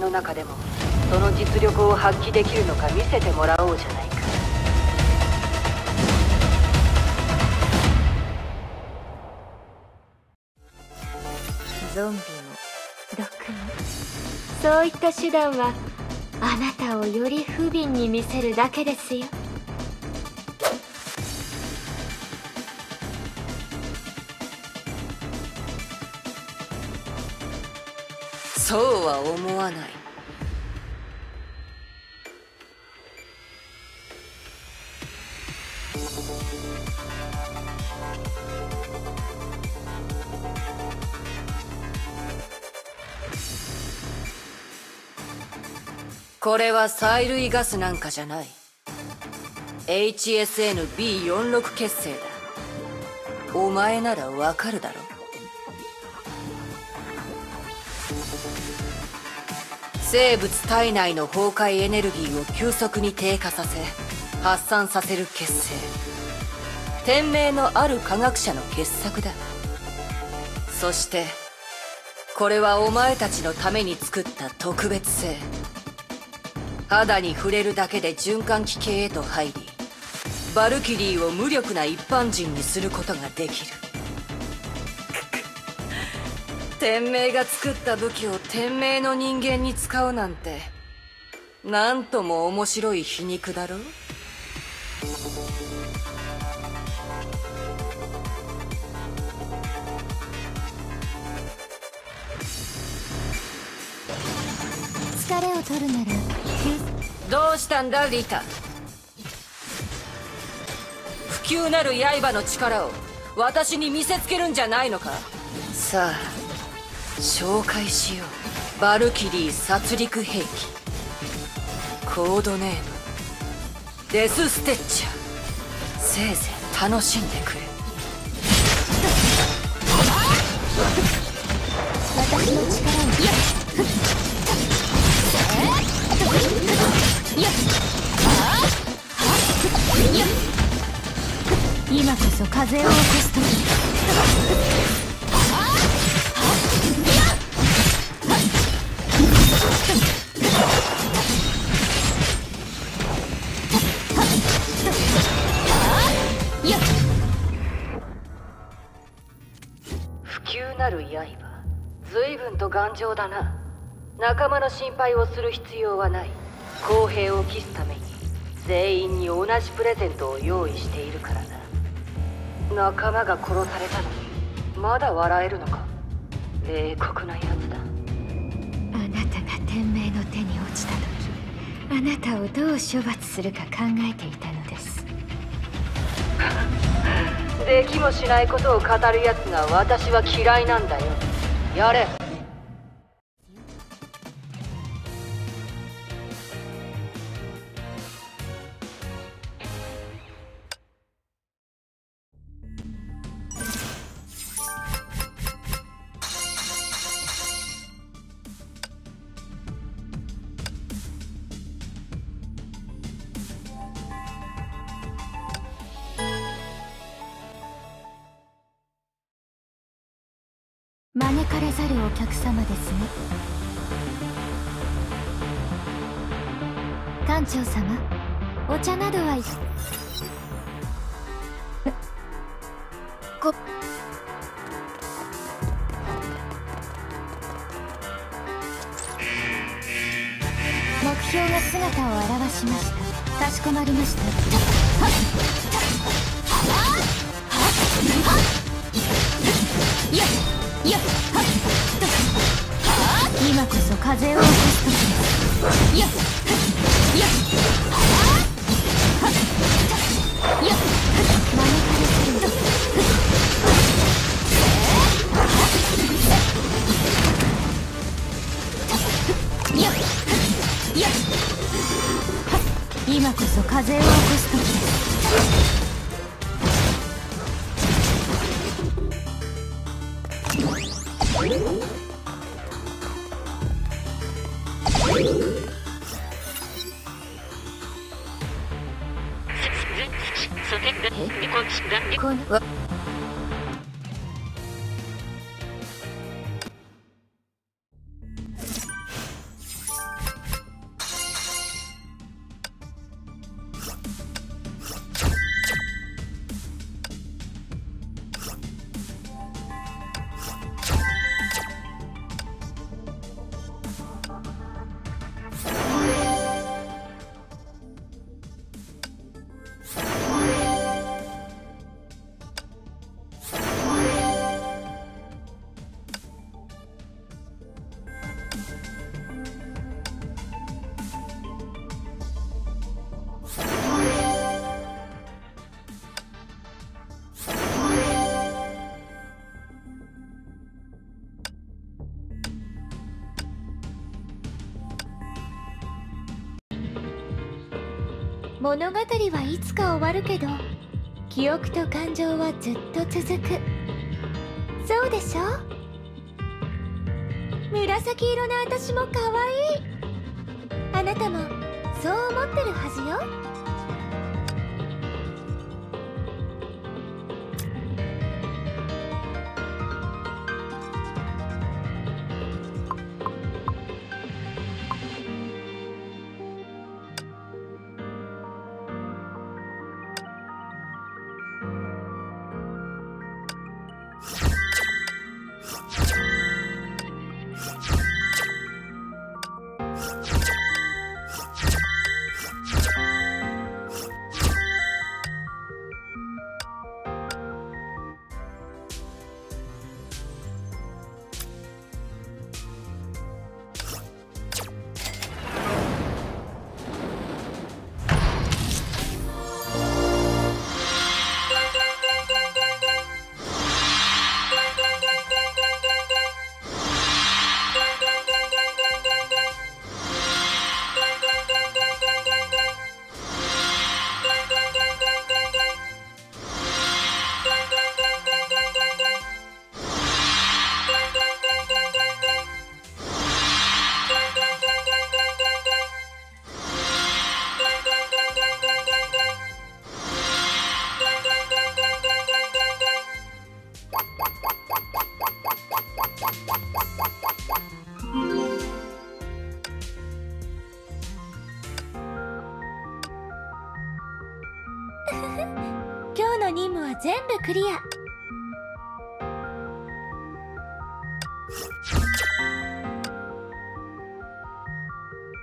の中でもその実力を発揮できるのか見せてもらおうじゃないか。ゾンビも毒もそういった手段はあなたをより不憫に見せるだけですよ。そうは思わない。これは催涙ガスなんかじゃない。HSNB46 結成だ。お前ならわかるだろ。生物体内の崩壊エネルギーを急速に低下させ発散させる結成。天命のある科学者の傑作だ。そしてこれはお前たちのために作った特別性。肌に触れるだけで循環器系へと入りバルキリーを無力な一般人にすることができる。天命が作った武器を天命の人間に使うなんてなんとも面白い皮肉だろ？疲れを取るならどうしたんだリタ？不朽なる刃の力を私に見せつけるんじゃないのか？さあ紹介しよう。バルキリー殺戮兵器。コードネーム。デスステッチャー。せいぜい楽しんでくれ。私の力を。今こそ風を起こす時。なる刃。随分と頑丈だな。仲間の心配をする必要はない。公平を期すために。全員に同じプレゼントを用意しているからな。仲間が殺されたのにまだ笑えるのか。冷酷なやつだ。あなたが天命の手に落ちた時あなたをどう処罰するか考えていたのです できもしないことを語るやつが私は嫌いなんだよ。やれ。物語はいつか終わるけど記憶と感情はずっと続く。そうでしょ？紫色の私も可愛い。あなたもそう思ってるはずよ。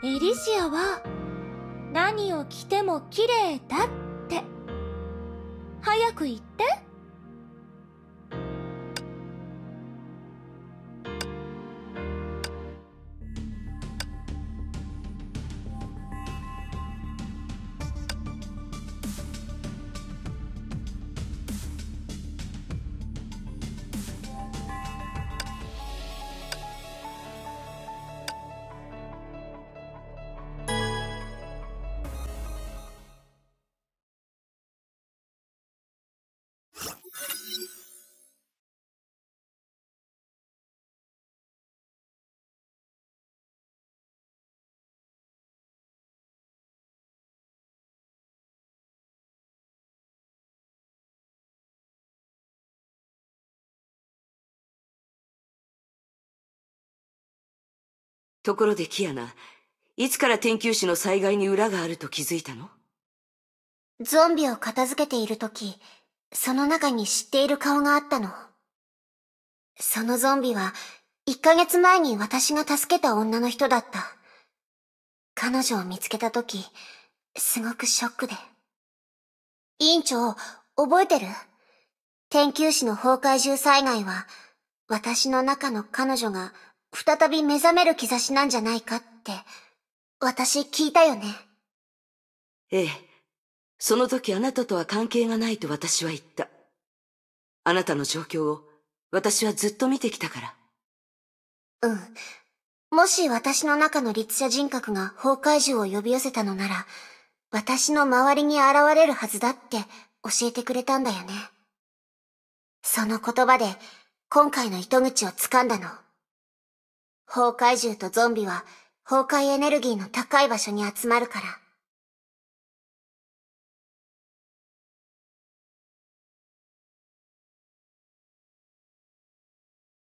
エリシアは何を着ても綺麗だって。早く言って。ところでキアナ、いつから天球師の災害に裏があると気づいたの？ゾンビを片付けているとき、その中に知っている顔があったの。そのゾンビは、1ヶ月前に私が助けた女の人だった。彼女を見つけたとき、すごくショックで。委員長、覚えてる？天球師の崩壊獣災害は、私の中の彼女が再び目覚める兆しなんじゃないかって、私聞いたよね。ええ。その時あなたとは関係がないと私は言った。あなたの状況を私はずっと見てきたから。うん。もし私の中の律者人格が崩壊獣を呼び寄せたのなら、私の周りに現れるはずだって教えてくれたんだよね。その言葉で今回の糸口を掴んだの。崩壊獣とゾンビは崩壊エネルギーの高い場所に集まるから。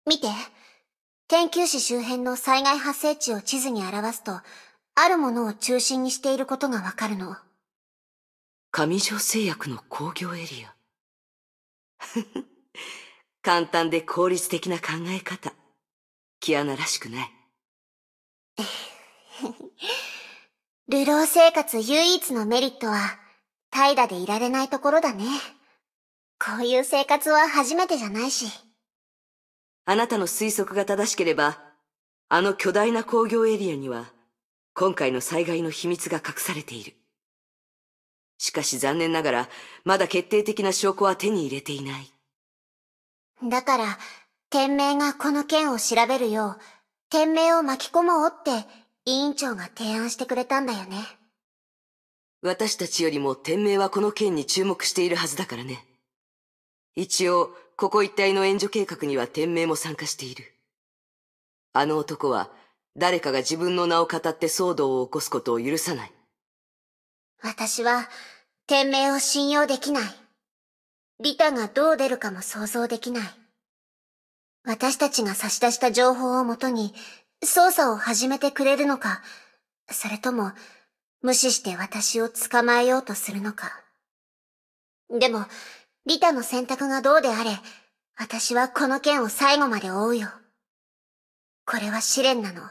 見て。天球市周辺の災害発生地を地図に表すと、あるものを中心にしていることがわかるの。上条製薬の工業エリア。簡単で効率的な考え方。キアナらしくない。流浪生活唯一のメリットは、怠惰でいられないところだね。こういう生活は初めてじゃないし。あなたの推測が正しければ、あの巨大な工業エリアには、今回の災害の秘密が隠されている。しかし残念ながら、まだ決定的な証拠は手に入れていない。だから、天命がこの件を調べるよう、天命を巻き込もうって委員長が提案してくれたんだよね。私たちよりも天命はこの件に注目しているはずだからね。一応、ここ一帯の援助計画には天命も参加している。あの男は、誰かが自分の名を語って騒動を起こすことを許さない。私は、天命を信用できない。リタがどう出るかも想像できない。私たちが差し出した情報をもとに、捜査を始めてくれるのか、それとも、無視して私を捕まえようとするのか。でも、リタの選択がどうであれ、私はこの件を最後まで追うよ。これは試練なの。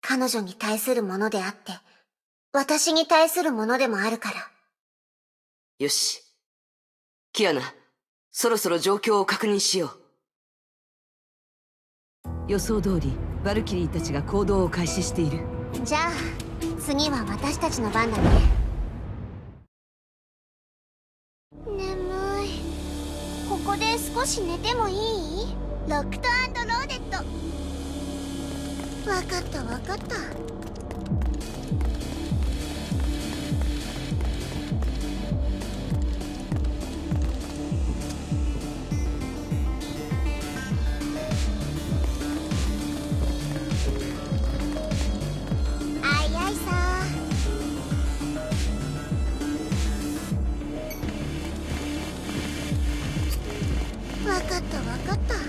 彼女に対するものであって、私に対するものでもあるから。よし。キアナ、そろそろ状況を確認しよう。予想通り、バルキリーたちが行動を開始している。じゃあ、次は私たちの番だね。眠い。ここで少し寝てもいい？ロックトローデット。分かった分かった。かった。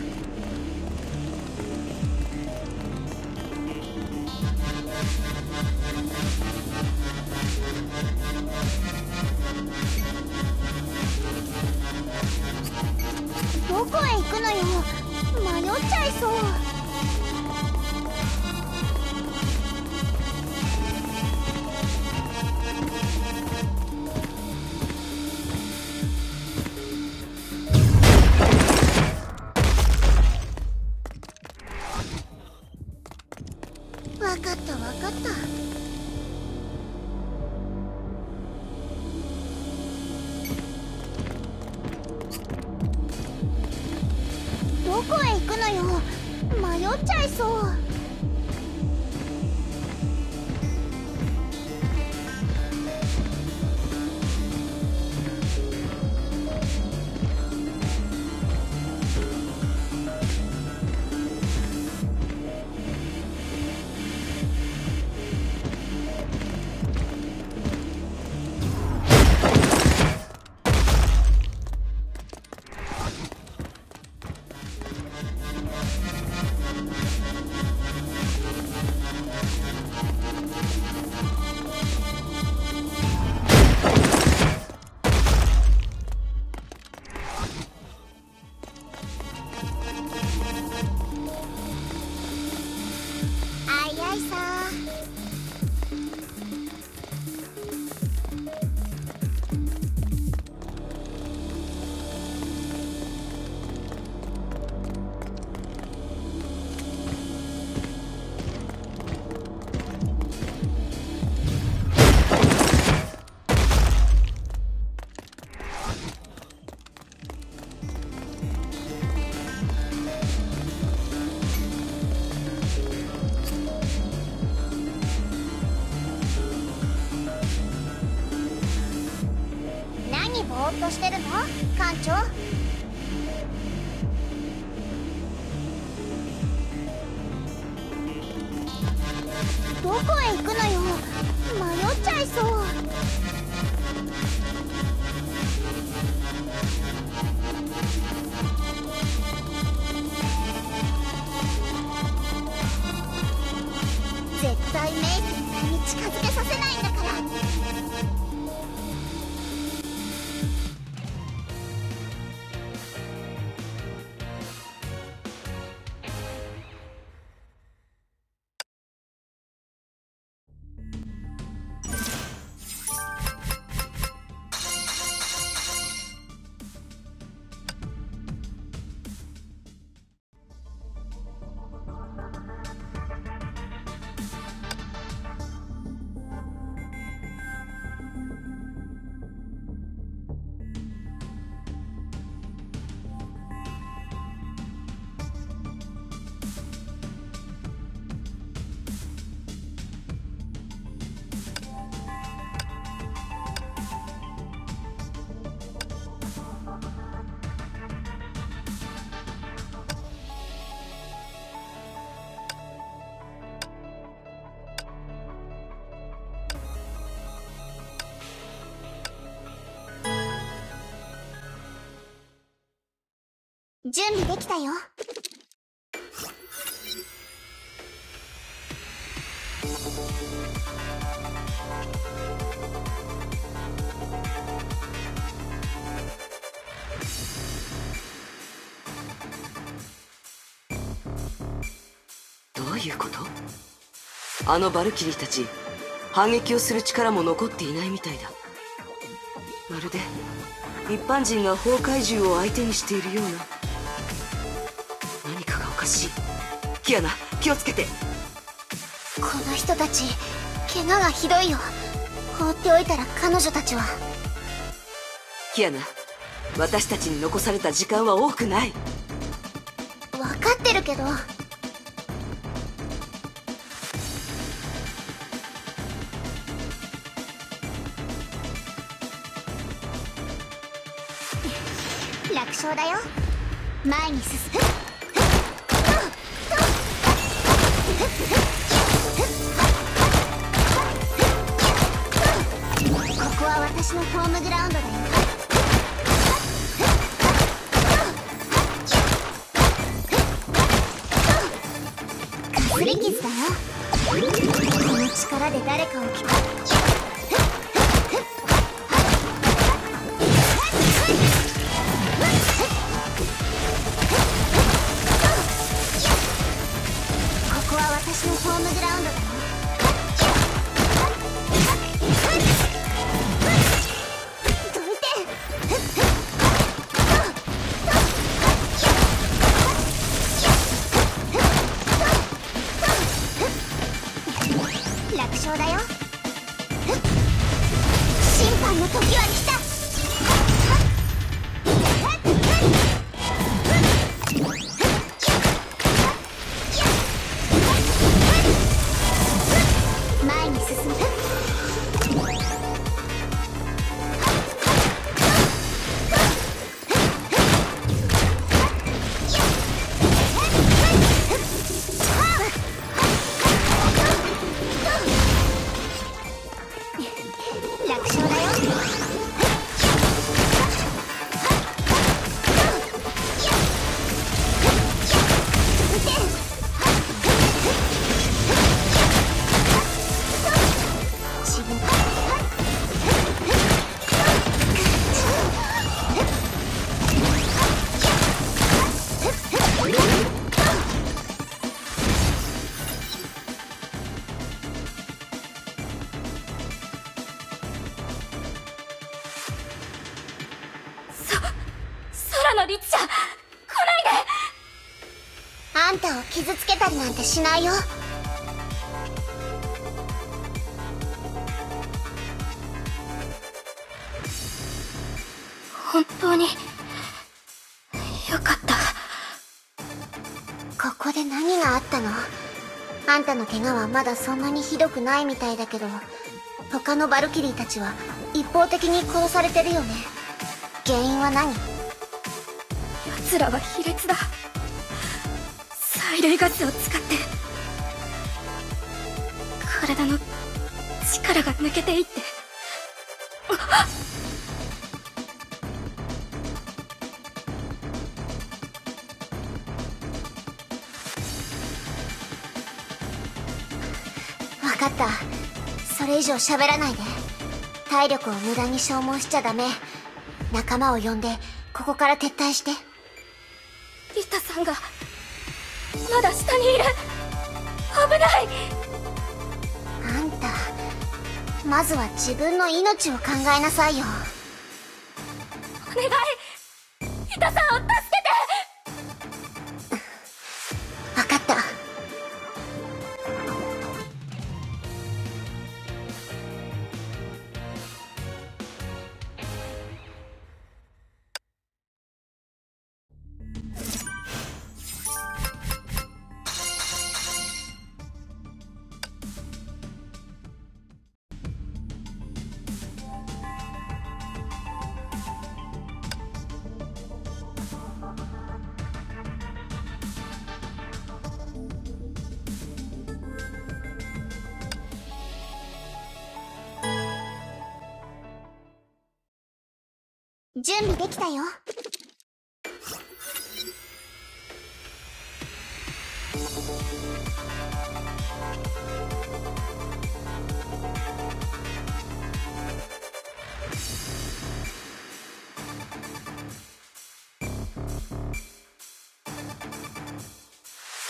準備できたよ。どういうこと？あのバルキリーたち反撃をする力も残っていないみたいだ。まるで一般人が崩壊獣を相手にしているような。キアナ気をつけて。この人たち怪我がひどいよ。放っておいたら彼女たちは。キアナ私たちに残された時間は多くない。分かってるけど。楽勝だよ。前に進む私のホームグラウンドだよかすり傷だよこの力で誰かを聞くしないよ。本当に。よかった。ここで何があったの？あんたの怪我はまだそんなにひどくないみたいだけど他のバルキリーたちは一方的に殺されてるよね。原因は何？奴らは卑劣だ。催涙ガスを使って。けていって。分かった。それ以上喋らないで。体力を無駄に消耗しちゃダメ。仲間を呼んでここから撤退して。リタさんがまだ下にいる。まずは自分の命を考えなさいよ。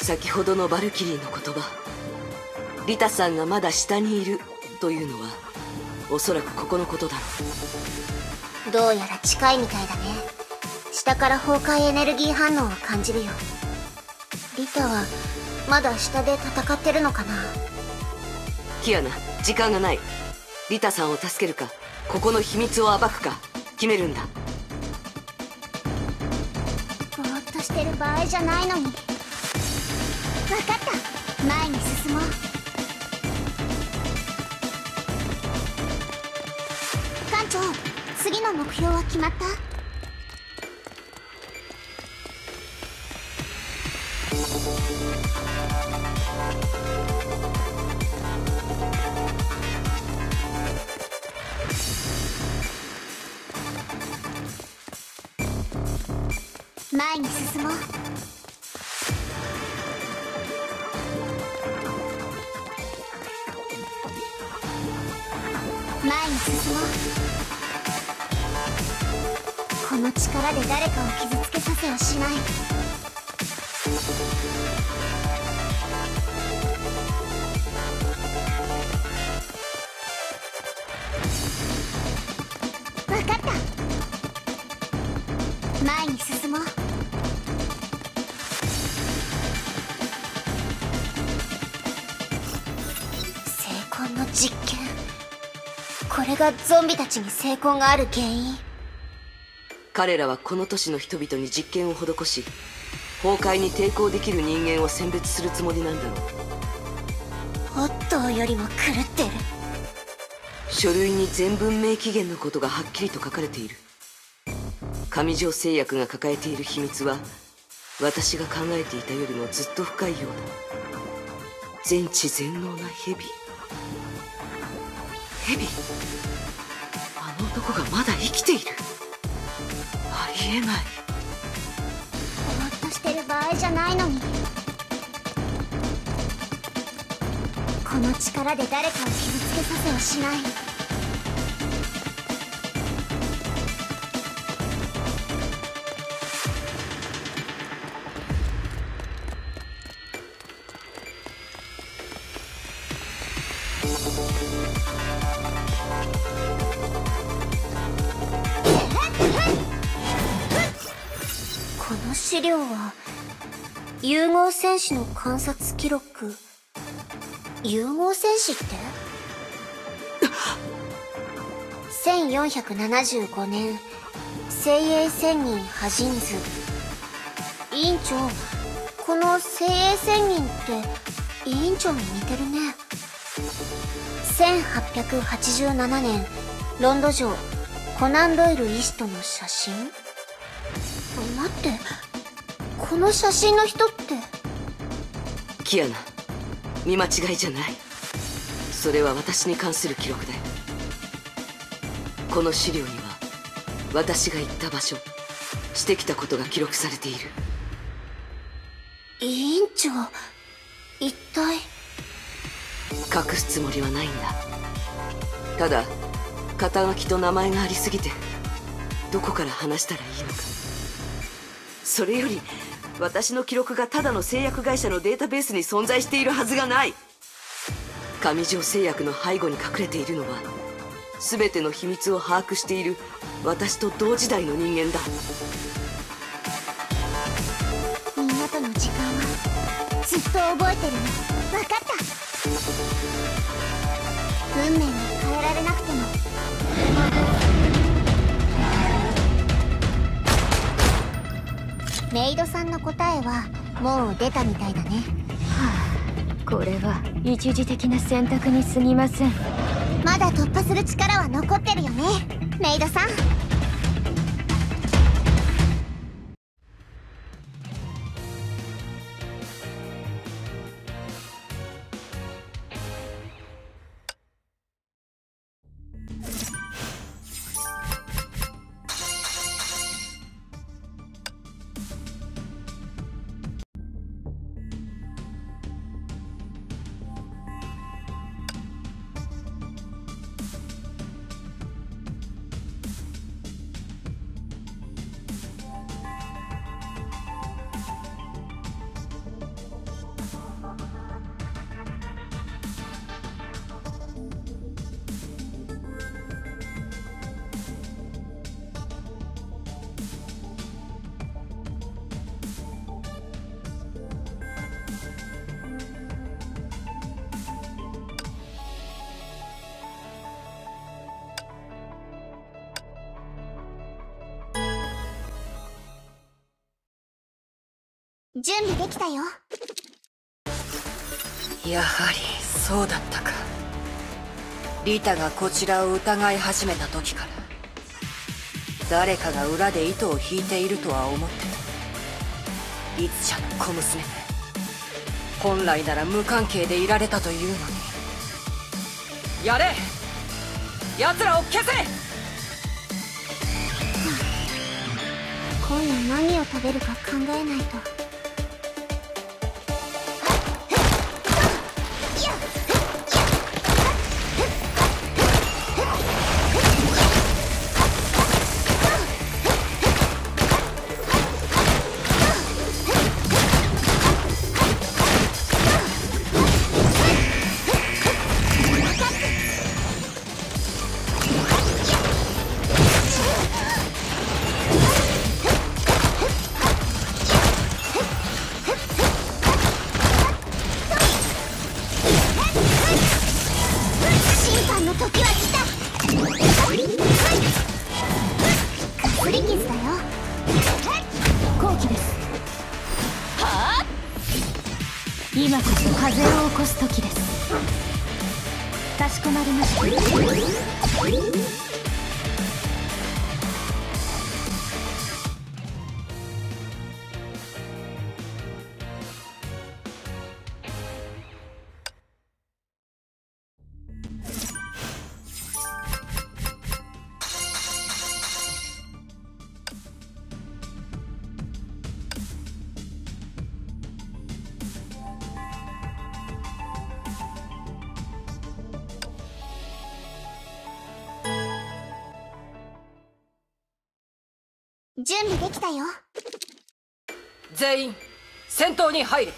先ほどのバルキリーの言葉。リタさんがまだ下にいる。というのはおそらくここのことだろう。どうやら近いみたいだね。下から崩壊エネルギー反応を感じるよ。リタはまだ下で戦ってるのかな。キアナ時間がない。リタさんを助けるかここの秘密を暴くか決めるんだ。ぼーっとしてる場合じゃないのに分かった。前に進もう。艦長次の目標は決まった？ンビたちに成功がある原因。彼らはこの都市の人々に実験を施し崩壊に抵抗できる人間を選別するつもりなんだろう。オットーよりも狂ってる。書類に全文明期限のことがはっきりと書かれている。上条製薬が抱えている秘密は私が考えていたよりもずっと深いようだ。全知全能な蛇。蛇男がまだ生きている。ありえない。ぼーっとしてる場合じゃないのに。この力で誰かを傷つけさせはしない。戦士の観察記録。融合戦士って？1475年精鋭千人破人図委員長この精鋭千人って委員長に似てるね。1887年ロンド城コナン・ドイル医師との写真？待ってこの写真の人って？キアナ見間違いじゃない。それは私に関する記録だよこの資料には私が行った場所してきたことが記録されている。委員長一体？隠すつもりはないんだ。ただ肩書きと名前がありすぎてどこから話したらいいのか。それより私の記録がただの製薬会社のデータベースに存在しているはずがない。上条製薬の背後に隠れているのは全ての秘密を把握している私と同時代の人間だ。みんなとの時間はずっと覚えてるの。分かった。運命に変えられなくても。メイドさんの答えはもう出たみたいだね。はあこれは一時的な選択に過ぎません。まだ突破する力は残ってるよね。メイドさん準備できたよ。やはりそうだったか。リタがこちらを疑い始めた時から。誰かが裏で糸を引いているとは思ってた。いつちゃんの小娘め。本来なら無関係でいられたというのに。やれ。奴らを消せ。今夜何を食べるか考えないとに入れ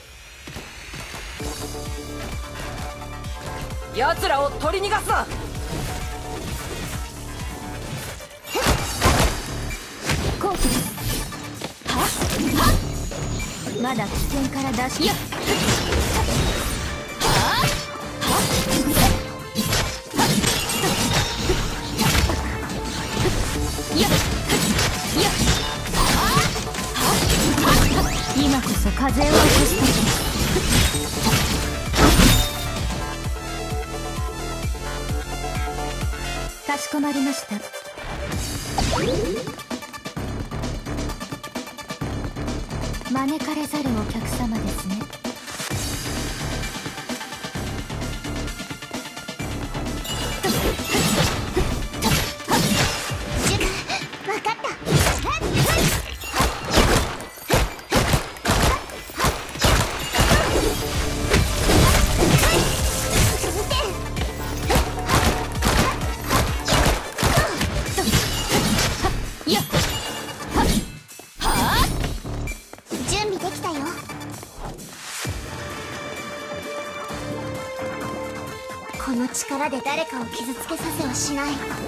で誰かを傷つけさせはしない。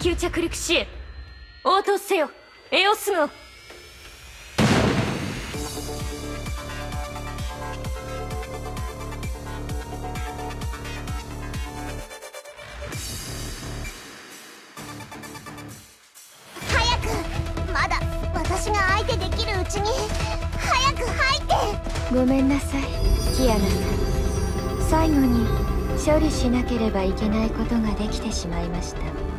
急着陸し応答せよ。エオスの。早くまだ私が相手できるうちに早く入って。ごめんなさいキアナさん最後に処理しなければいけないことができてしまいました。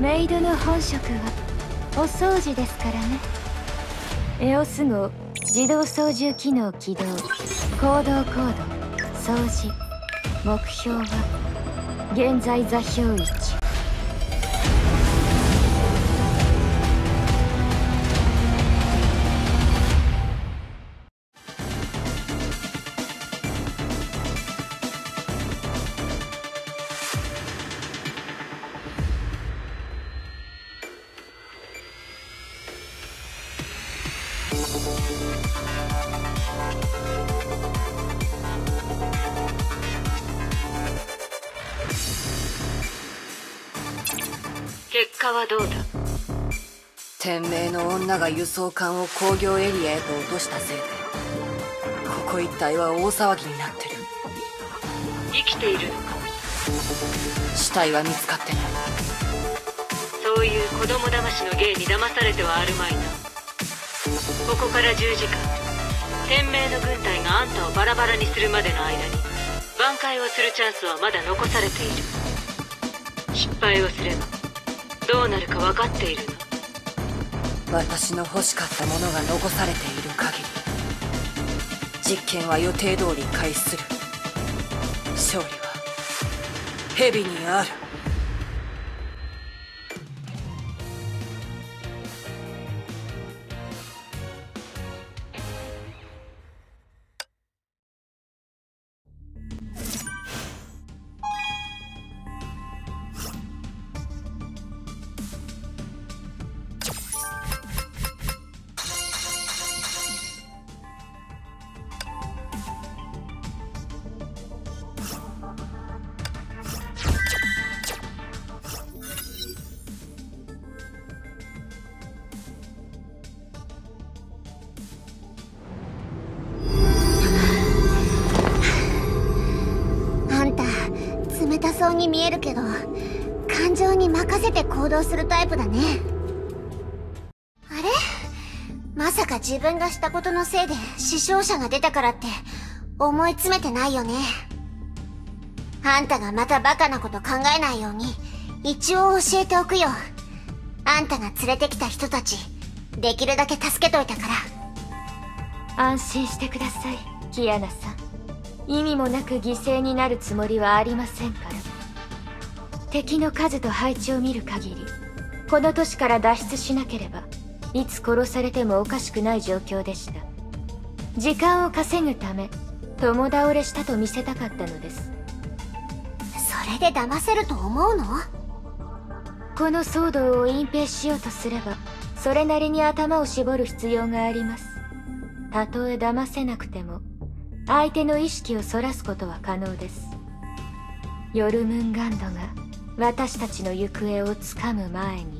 メイドの本職はお掃除ですからね。エオス号自動操縦機能起動。行動コード掃除。目標は現在座標1輸送艦を工業エリアへと落としたせいでここ一帯は大騒ぎになってる。生きている。死体は見つかってない。そういう子供騙しの芸に騙されてはあるまいな。ここから10時間。天命の軍隊があんたをバラバラにするまでの間に挽回をするチャンスはまだ残されている。失敗をすればどうなるか分かっている。の私の欲しかったものが残されている限り実験は予定通り開始する。勝利は蛇にある。せいで死傷者が出たからって思い詰めてないよね。あんたがまたバカなこと考えないように一応教えておくよ。あんたが連れてきた人たちできるだけ助けといたから。安心してくださいキアナさん。意味もなく犠牲になるつもりはありませんから。敵の数と配置を見る限りこの都市から脱出しなければいつ殺されてもおかしくない状況でした。時間を稼ぐため共倒れしたと見せたかったのです。それで騙せると思うの？この騒動を隠蔽しようとすればそれなりに頭を絞る必要があります。たとえ騙せなくても相手の意識をそらすことは可能です。ヨルムンガンドが私たちの行方をつかむ前に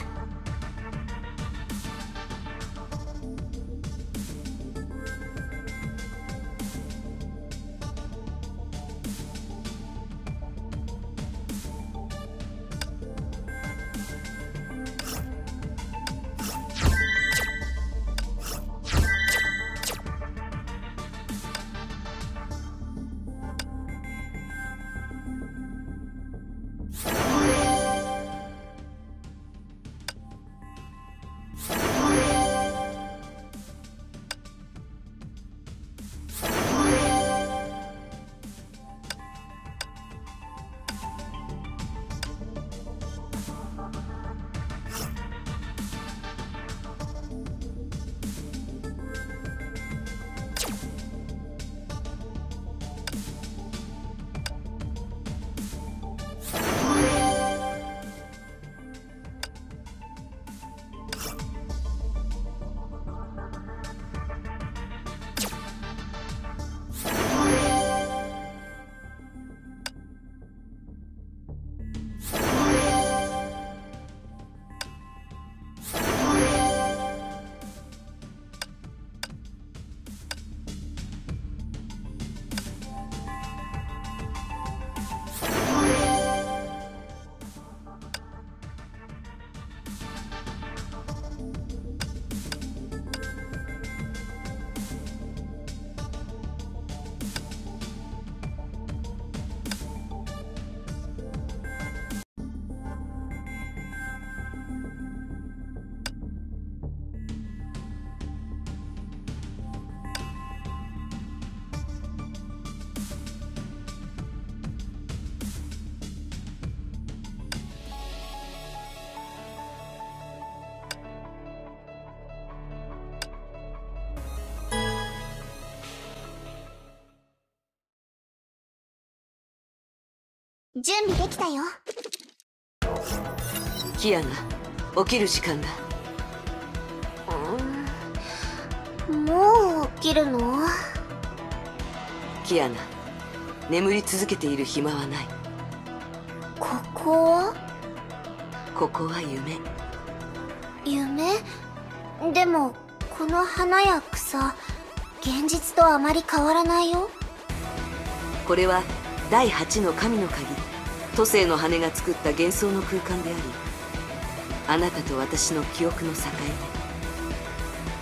準備できたよ。キアナ起きる時間だ。もう起きるの？キアナ眠り続けている暇はない。ここ？はここは夢。夢？でもこの花や草現実とあまり変わらないよ。これは第8の神の鍵都政の羽が作った幻想の空間でありあなたと私の記憶の境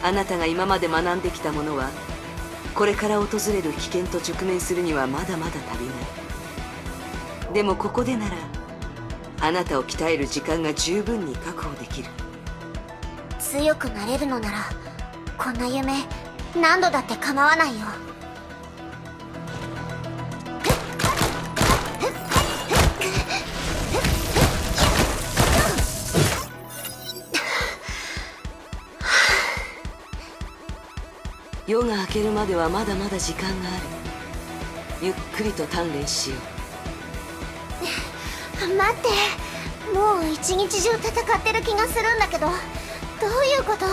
目。あなたが今まで学んできたものはこれから訪れる危険と直面するにはまだまだ足りない。でもここでならあなたを鍛える時間が十分に確保できる。強くなれるのならこんな夢何度だって構わないよ。夜が明けるまではまだまだ時間がある。ゆっくりと鍛錬しよう。待って。もう一日中戦ってる気がするんだけど。どういうこと？こ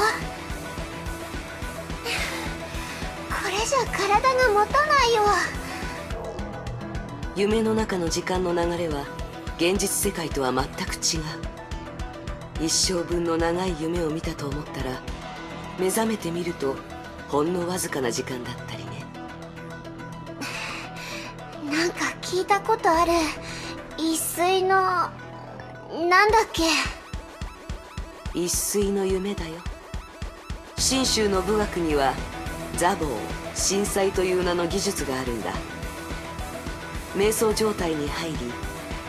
れじゃ体が持たないよ。夢の中の時間の流れは現実世界とは全く違う。一生分の長い夢を見たと思ったら目覚めてみるとほんのわずかな時間だったりね。なんか聞いたことある。一睡のなんだっけ？一睡の夢だよ。信州の武学には座棒震災という名の技術があるんだ。瞑想状態に入り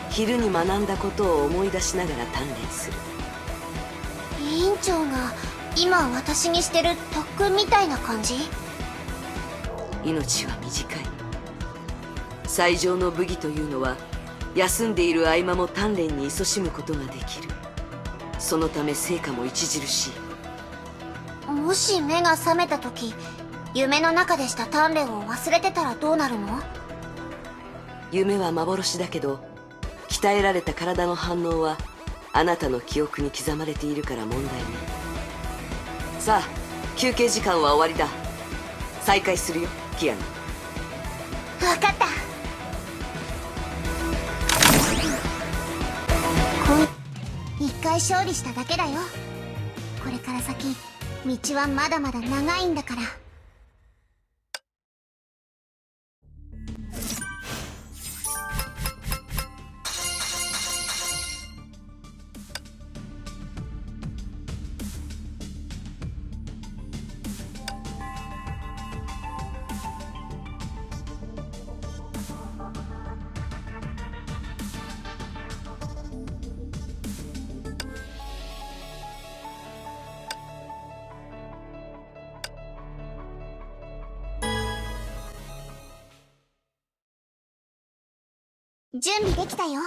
昼に学んだことを思い出しながら鍛錬する。委員長が今私にしてる特訓みたいな感じ？命は短い。最上の武技というのは休んでいる合間も鍛錬に勤しむことができる。そのため成果も著しい。もし目が覚めた時夢の中でした鍛錬を忘れてたらどうなるの？夢は幻だけど鍛えられた体の反応はあなたの記憶に刻まれているから問題ないさあ休憩時間は終わりだ。再開するよキアナ。分かった。一回勝利しただけだよ。これから先道はまだまだ長いんだから。きたよ。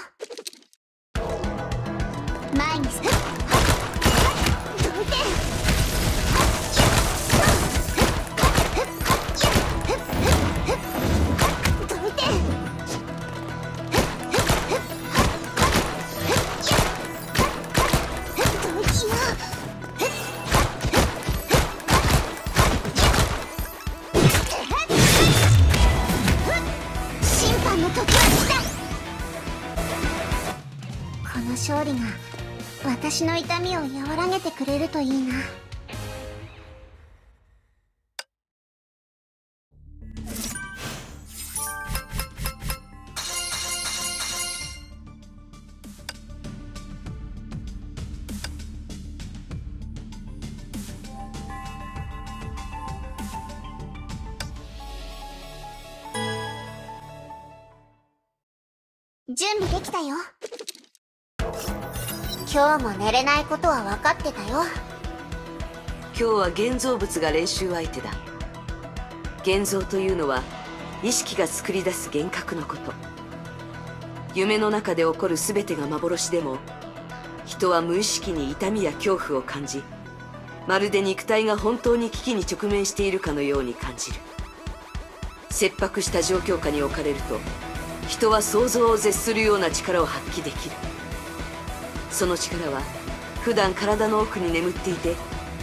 きたよ。今日も寝れないことは分かってたよ。今日は現像物が練習相手だ。現像というのは意識が作り出す幻覚のこと。夢の中で起こる全てが幻でも人は無意識に痛みや恐怖を感じまるで肉体が本当に危機に直面しているかのように感じる。切迫した状況下に置かれると人は想像を絶するような力を発揮できる。その力は普段体の奥に眠っていて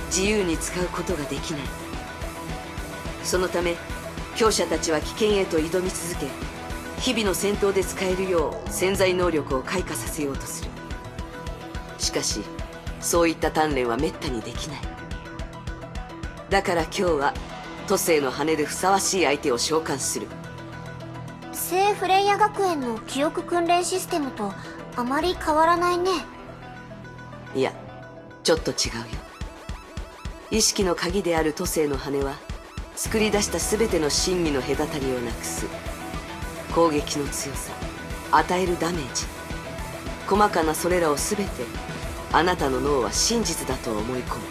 自由に使うことができない。そのため強者たちは危険へと挑み続け日々の戦闘で使えるよう潜在能力を開花させようとする。しかしそういった鍛錬はめったにできない。だから今日は都政の羽でふさわしい相手を召喚する。聖フレイヤ学園の記憶訓練システムとあまり変わらないね。いやちょっと違うよ。意識の鍵である都政の羽は作り出した全ての真偽の隔たりをなくす。攻撃の強さ与えるダメージ。細かなそれらを全てあなたの脳は真実だと思い込む。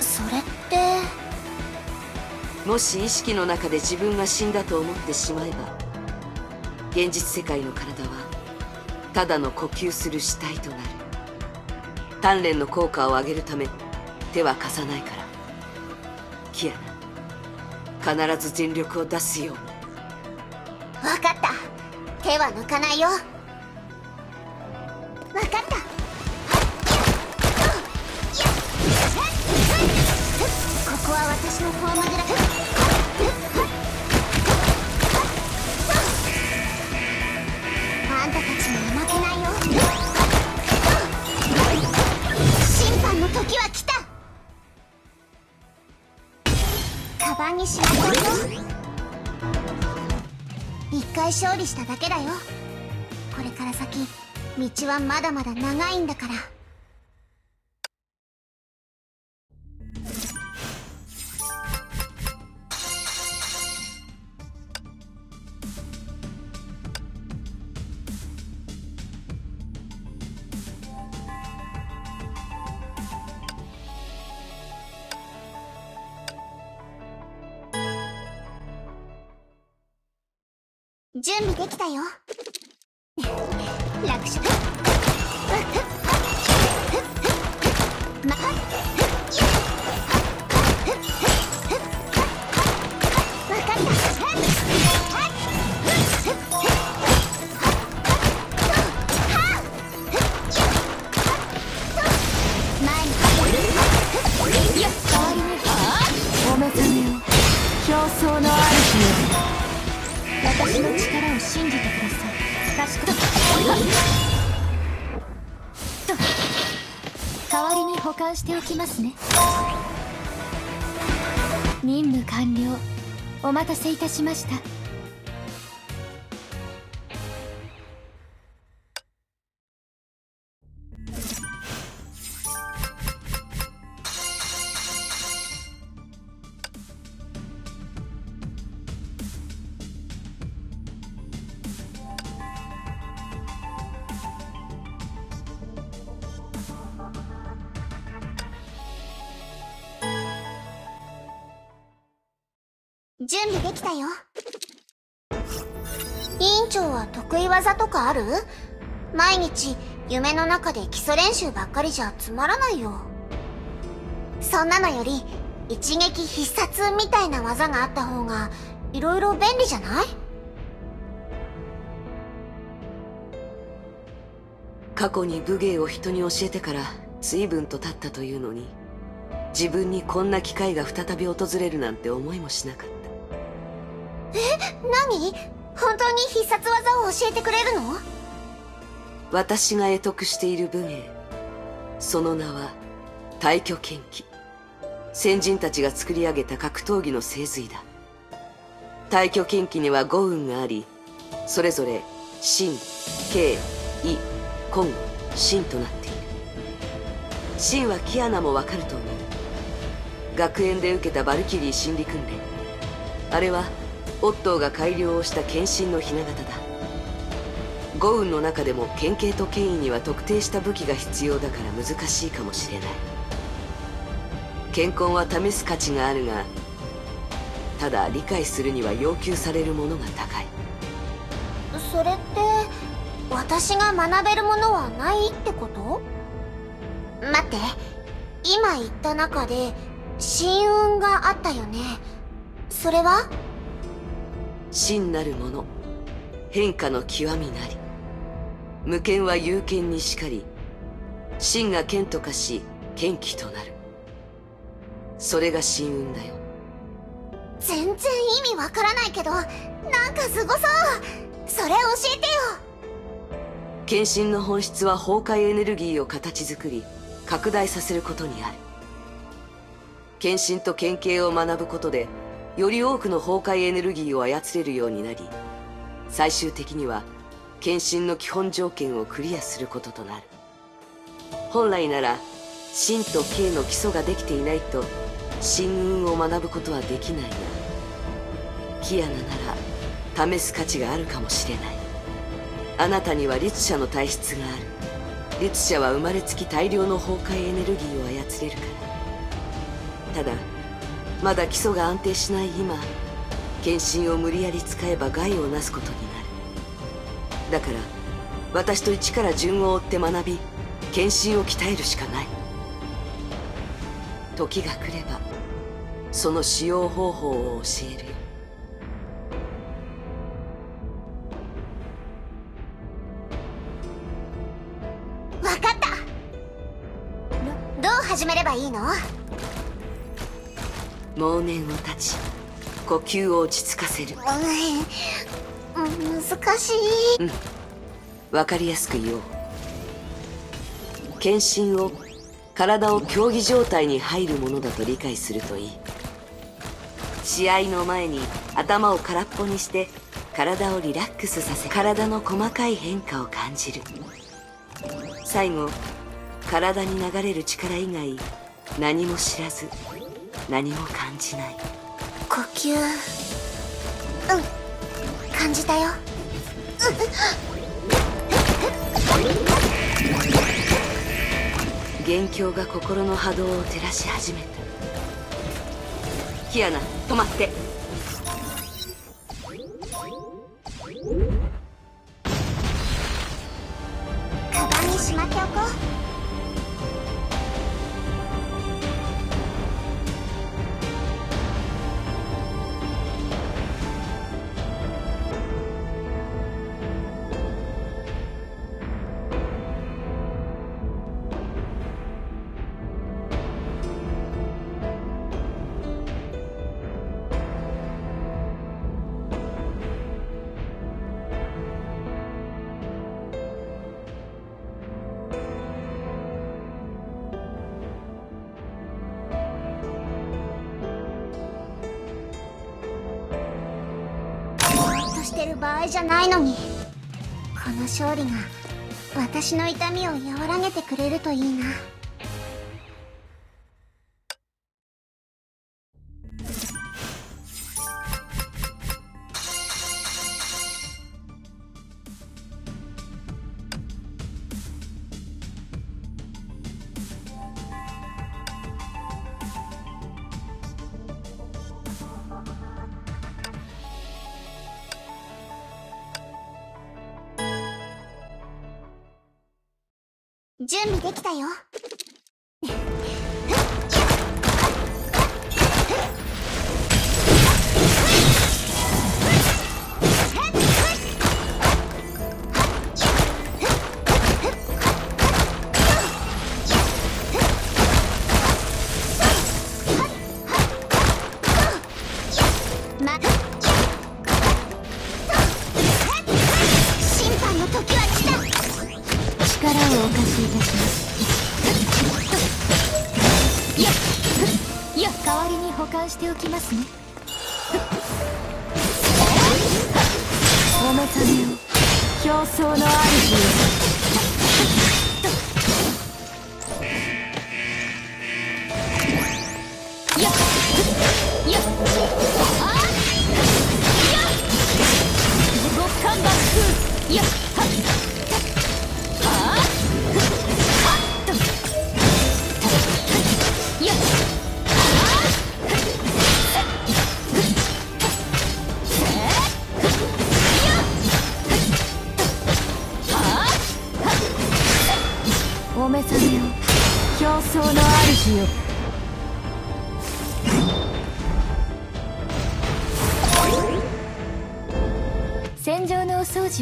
それって。もし意識の中で自分が死んだと思ってしまえば現実世界の体はただの呼吸する死体となる。鍛錬の効果を上げるため手は貸さないから。キアナ必ず全力を出すように。分かった。手は抜かないよ。分かった。ここは私のホームグラあ時は来た。カバンにしまったよ一回勝利しただけだよ。これから先道はまだまだ長いんだから。準備できたよ。楽勝。ま 断しておきますね。任務完了。お待たせいたしました。中で基礎練習ばっかりじゃつまらないよ。そんなのより一撃必殺みたいな技があった方がいろいろ便利じゃない？過去に武芸を人に教えてから随分と経ったというのに自分にこんな機会が再び訪れるなんて思いもしなかった。え何？本当に必殺技を教えてくれるの？私が得得している武芸その名は退去剣気先人たちが作り上げた格闘技の精髄だ。退去剣気には五運がありそれぞれ心慶意根心となっている。心はキアナもわかると思う。学園で受けたバルキリー心理訓練。あれはオットーが改良をした献身のひな形だ。五運の中でも剣形と権威には特定した武器が必要だから難しいかもしれない。健康は試す価値があるがただ理解するには要求されるものが高い。それって私が学べるものはないってこと？待って今言った中で心運があったよね。それは？真なるもの変化の極みなり無権は有権にしかり真が剣と化し剣気となる。それが神運だよ。全然意味わからないけどなんかすごそう。それ教えてよ。献身の本質は崩壊エネルギーを形作り拡大させることにある。献身と剣形を学ぶことでより多くの崩壊エネルギーを操れるようになり最終的には献身の基本条件をクリアすることとなる。本来なら真と形の基礎ができていないと真運を学ぶことはできないがキアナなら試す価値があるかもしれない。あなたには律者の体質がある。律者は生まれつき大量の崩壊エネルギーを操れるから。ただまだ基礎が安定しない今献身を無理やり使えば害をなすことになる。だから私と一から順を追って学び献身を鍛えるしかない。時が来ればその使用方法を教えるよ。わかった。どう始めればいいの？を断ち呼吸を落ち着かせる。うん難しい。うん分かりやすく言おう。献身を体を競技状態に入るものだと理解するといい。試合の前に頭を空っぽにして体をリラックスさせ体の細かい変化を感じる。最後体に流れる力以外何も知らず何も感じない。呼吸。うん感じたよ。元凶が心の波動を照らし始めた。キアナ止まって。ないのに。この勝利が私の痛みを和らげてくれるといいな。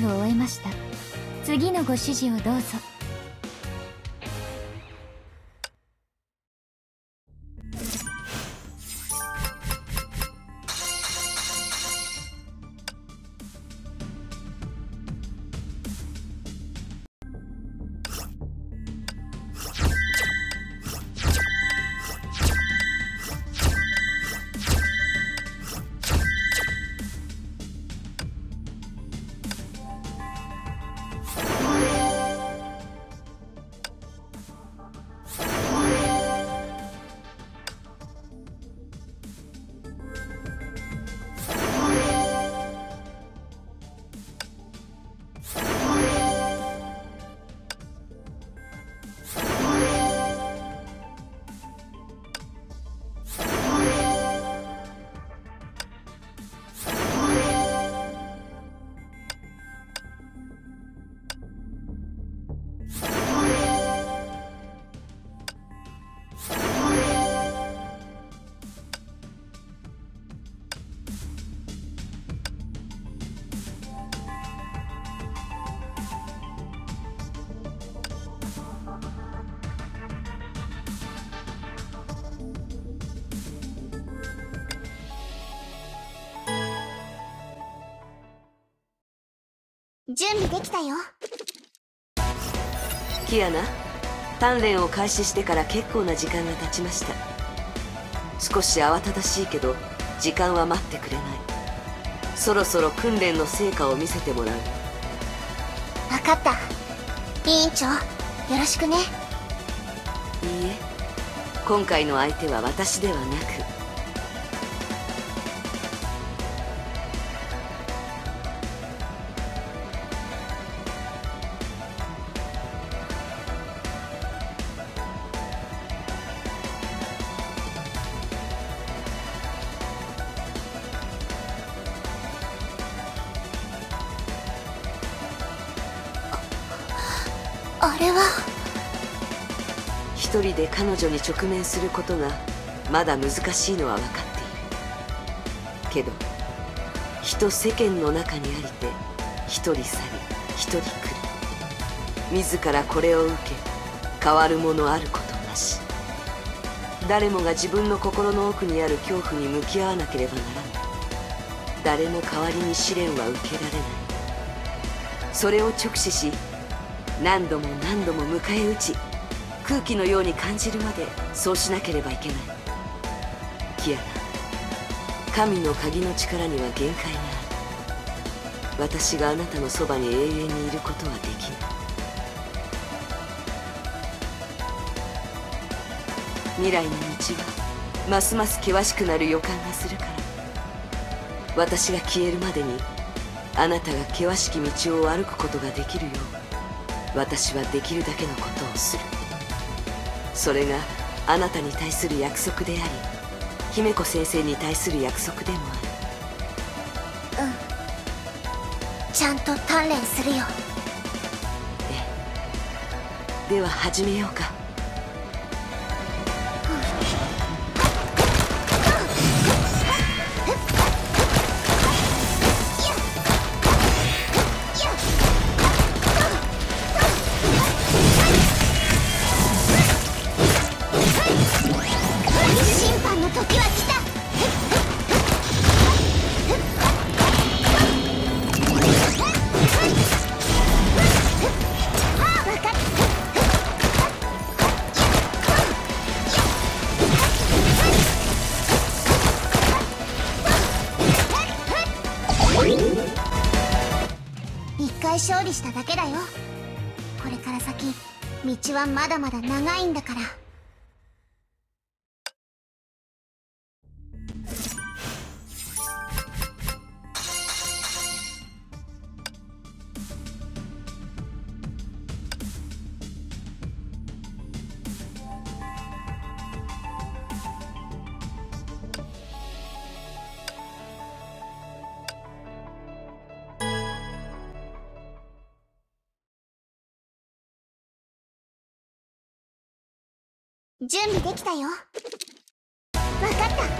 を終えました。次のご指示をどうぞ。準備できたよ。キアナ鍛錬を開始してから結構な時間が経ちました。少し慌ただしいけど時間は待ってくれない。そろそろ訓練の成果を見せてもらう。分かった。委員長よろしくね。いいえ。今回の相手は私ではなく彼女に直面することがまだ難しいのは分かっている。けど人世間の中にありて一人去り一人来る。自らこれを受け変わるものあることなし。誰もが自分の心の奥にある恐怖に向き合わなければならない。誰も代わりに試練は受けられない。それを直視し何度も何度も迎え撃ち空気のように感じるまでそうしなければいけない。キアナ神の鍵の力には限界がある。私があなたのそばに永遠にいることはできない。未来の道はますます険しくなる予感がするから。私が消えるまでにあなたが険しき道を歩くことができるよう私はできるだけのことをする。それがあなたに対する約束であり姫子先生に対する約束でもある。うん。ちゃんと鍛錬するよ。ええ。では始めようか準備できたよ。分かった。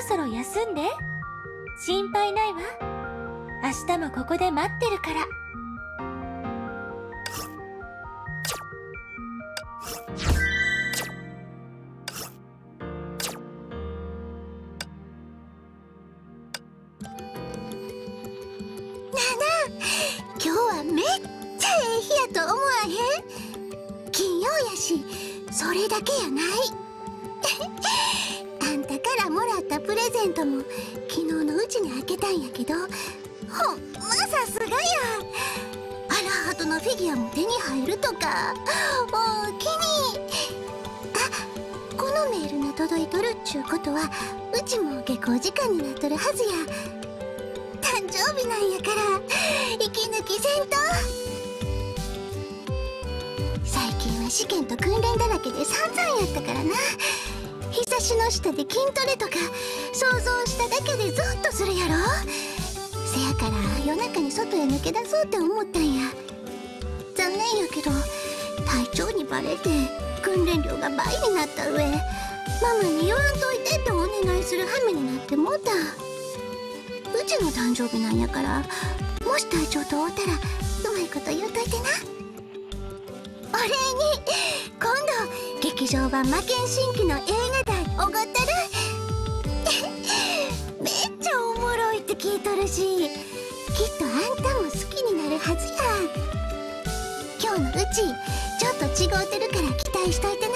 ろそろ休んで。心配ないわ。明日もここで待ってるから。倍になった上ママに言わんといてってお願いする羽目になってもうた。うちの誕生日なんやからもし体調と合うたらうまいこと言うといてな。お礼に今度劇場版魔剣新規の映画代おごったる？めっちゃおもろいって聞いとるしきっとあんたも好きになるはずや。今日のうちちょっと違うてるから期待しといてな。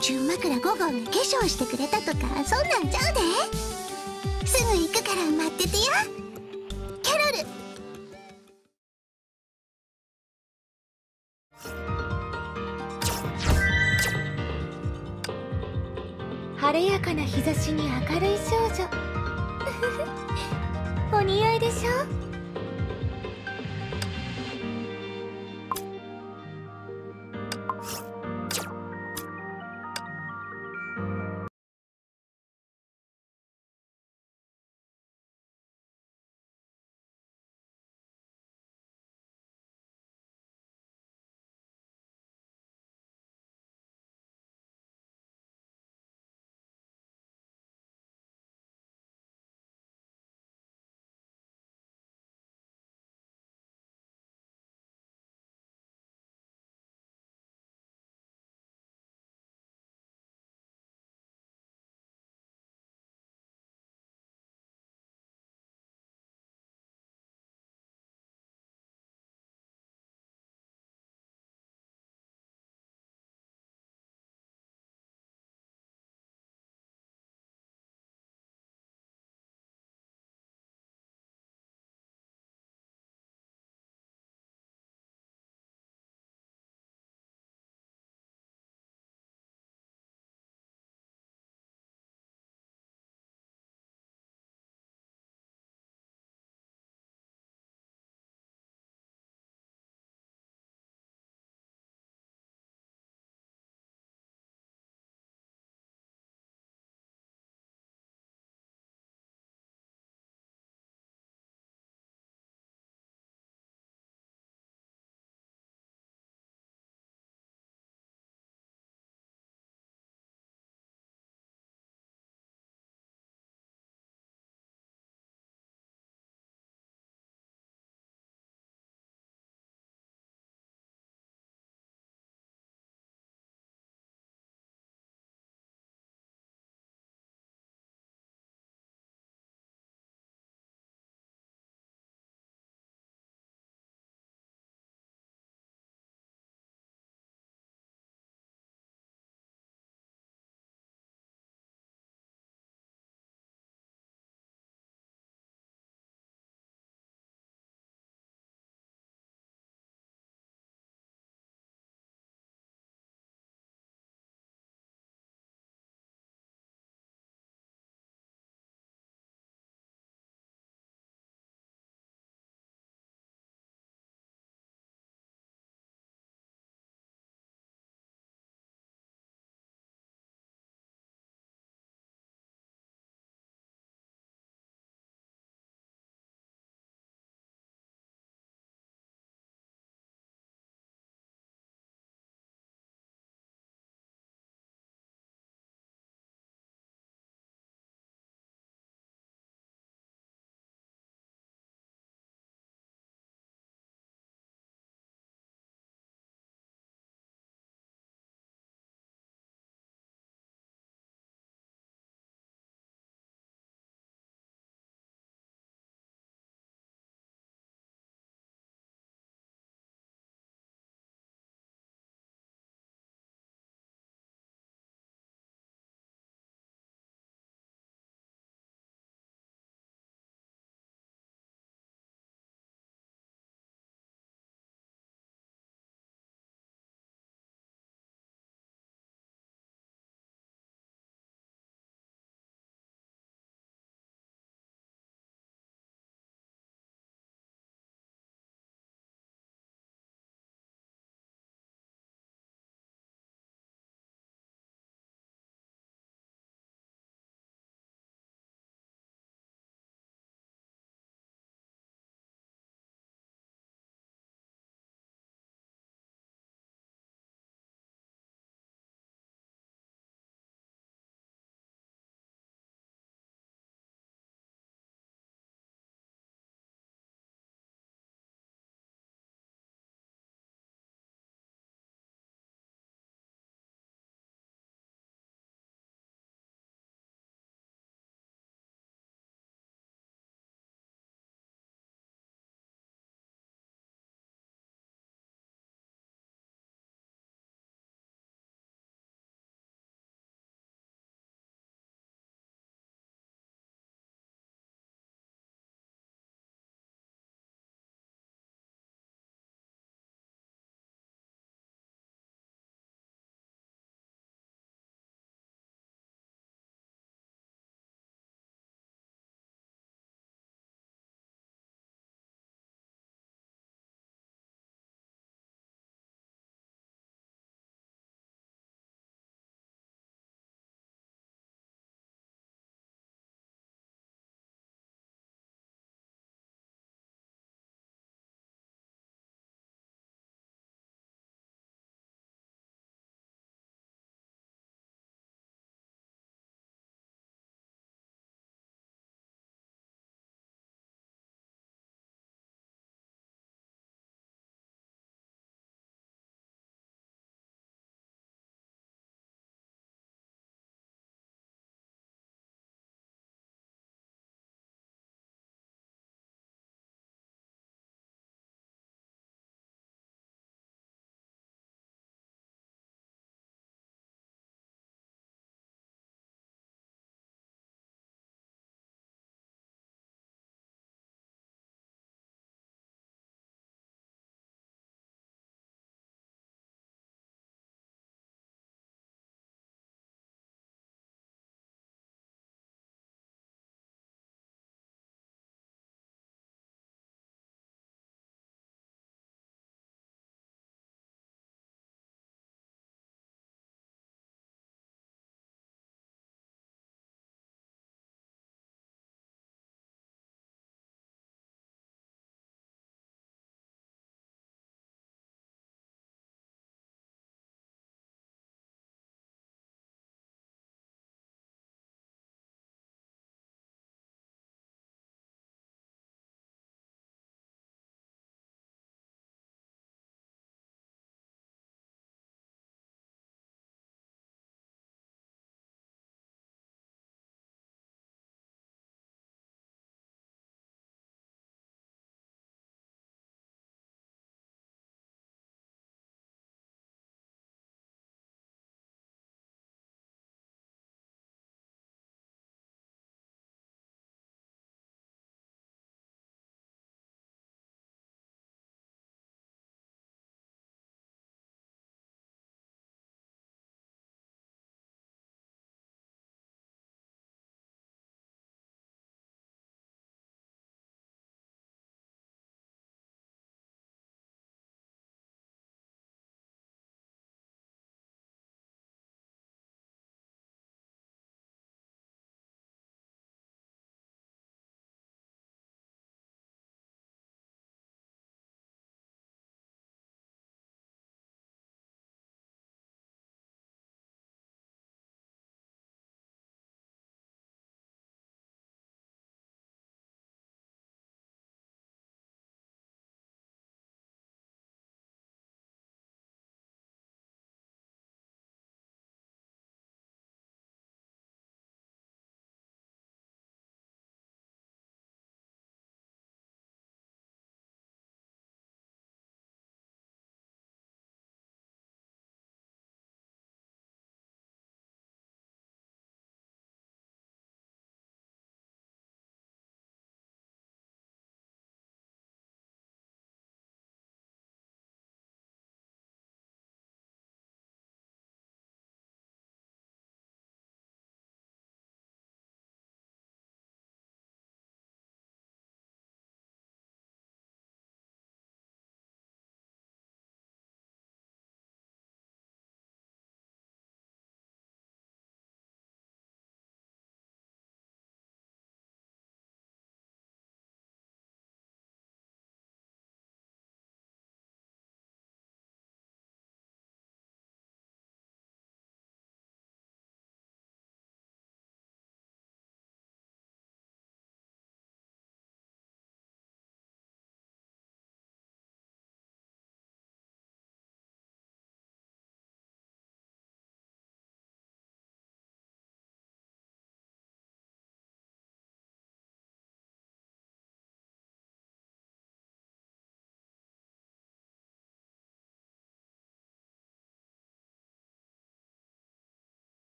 純枕5号が化粧してくれたとかそんなんちゃうで。すぐ行くから待っててやキャロル。晴れやかな日差しに明るい少女。お似合いでしょ？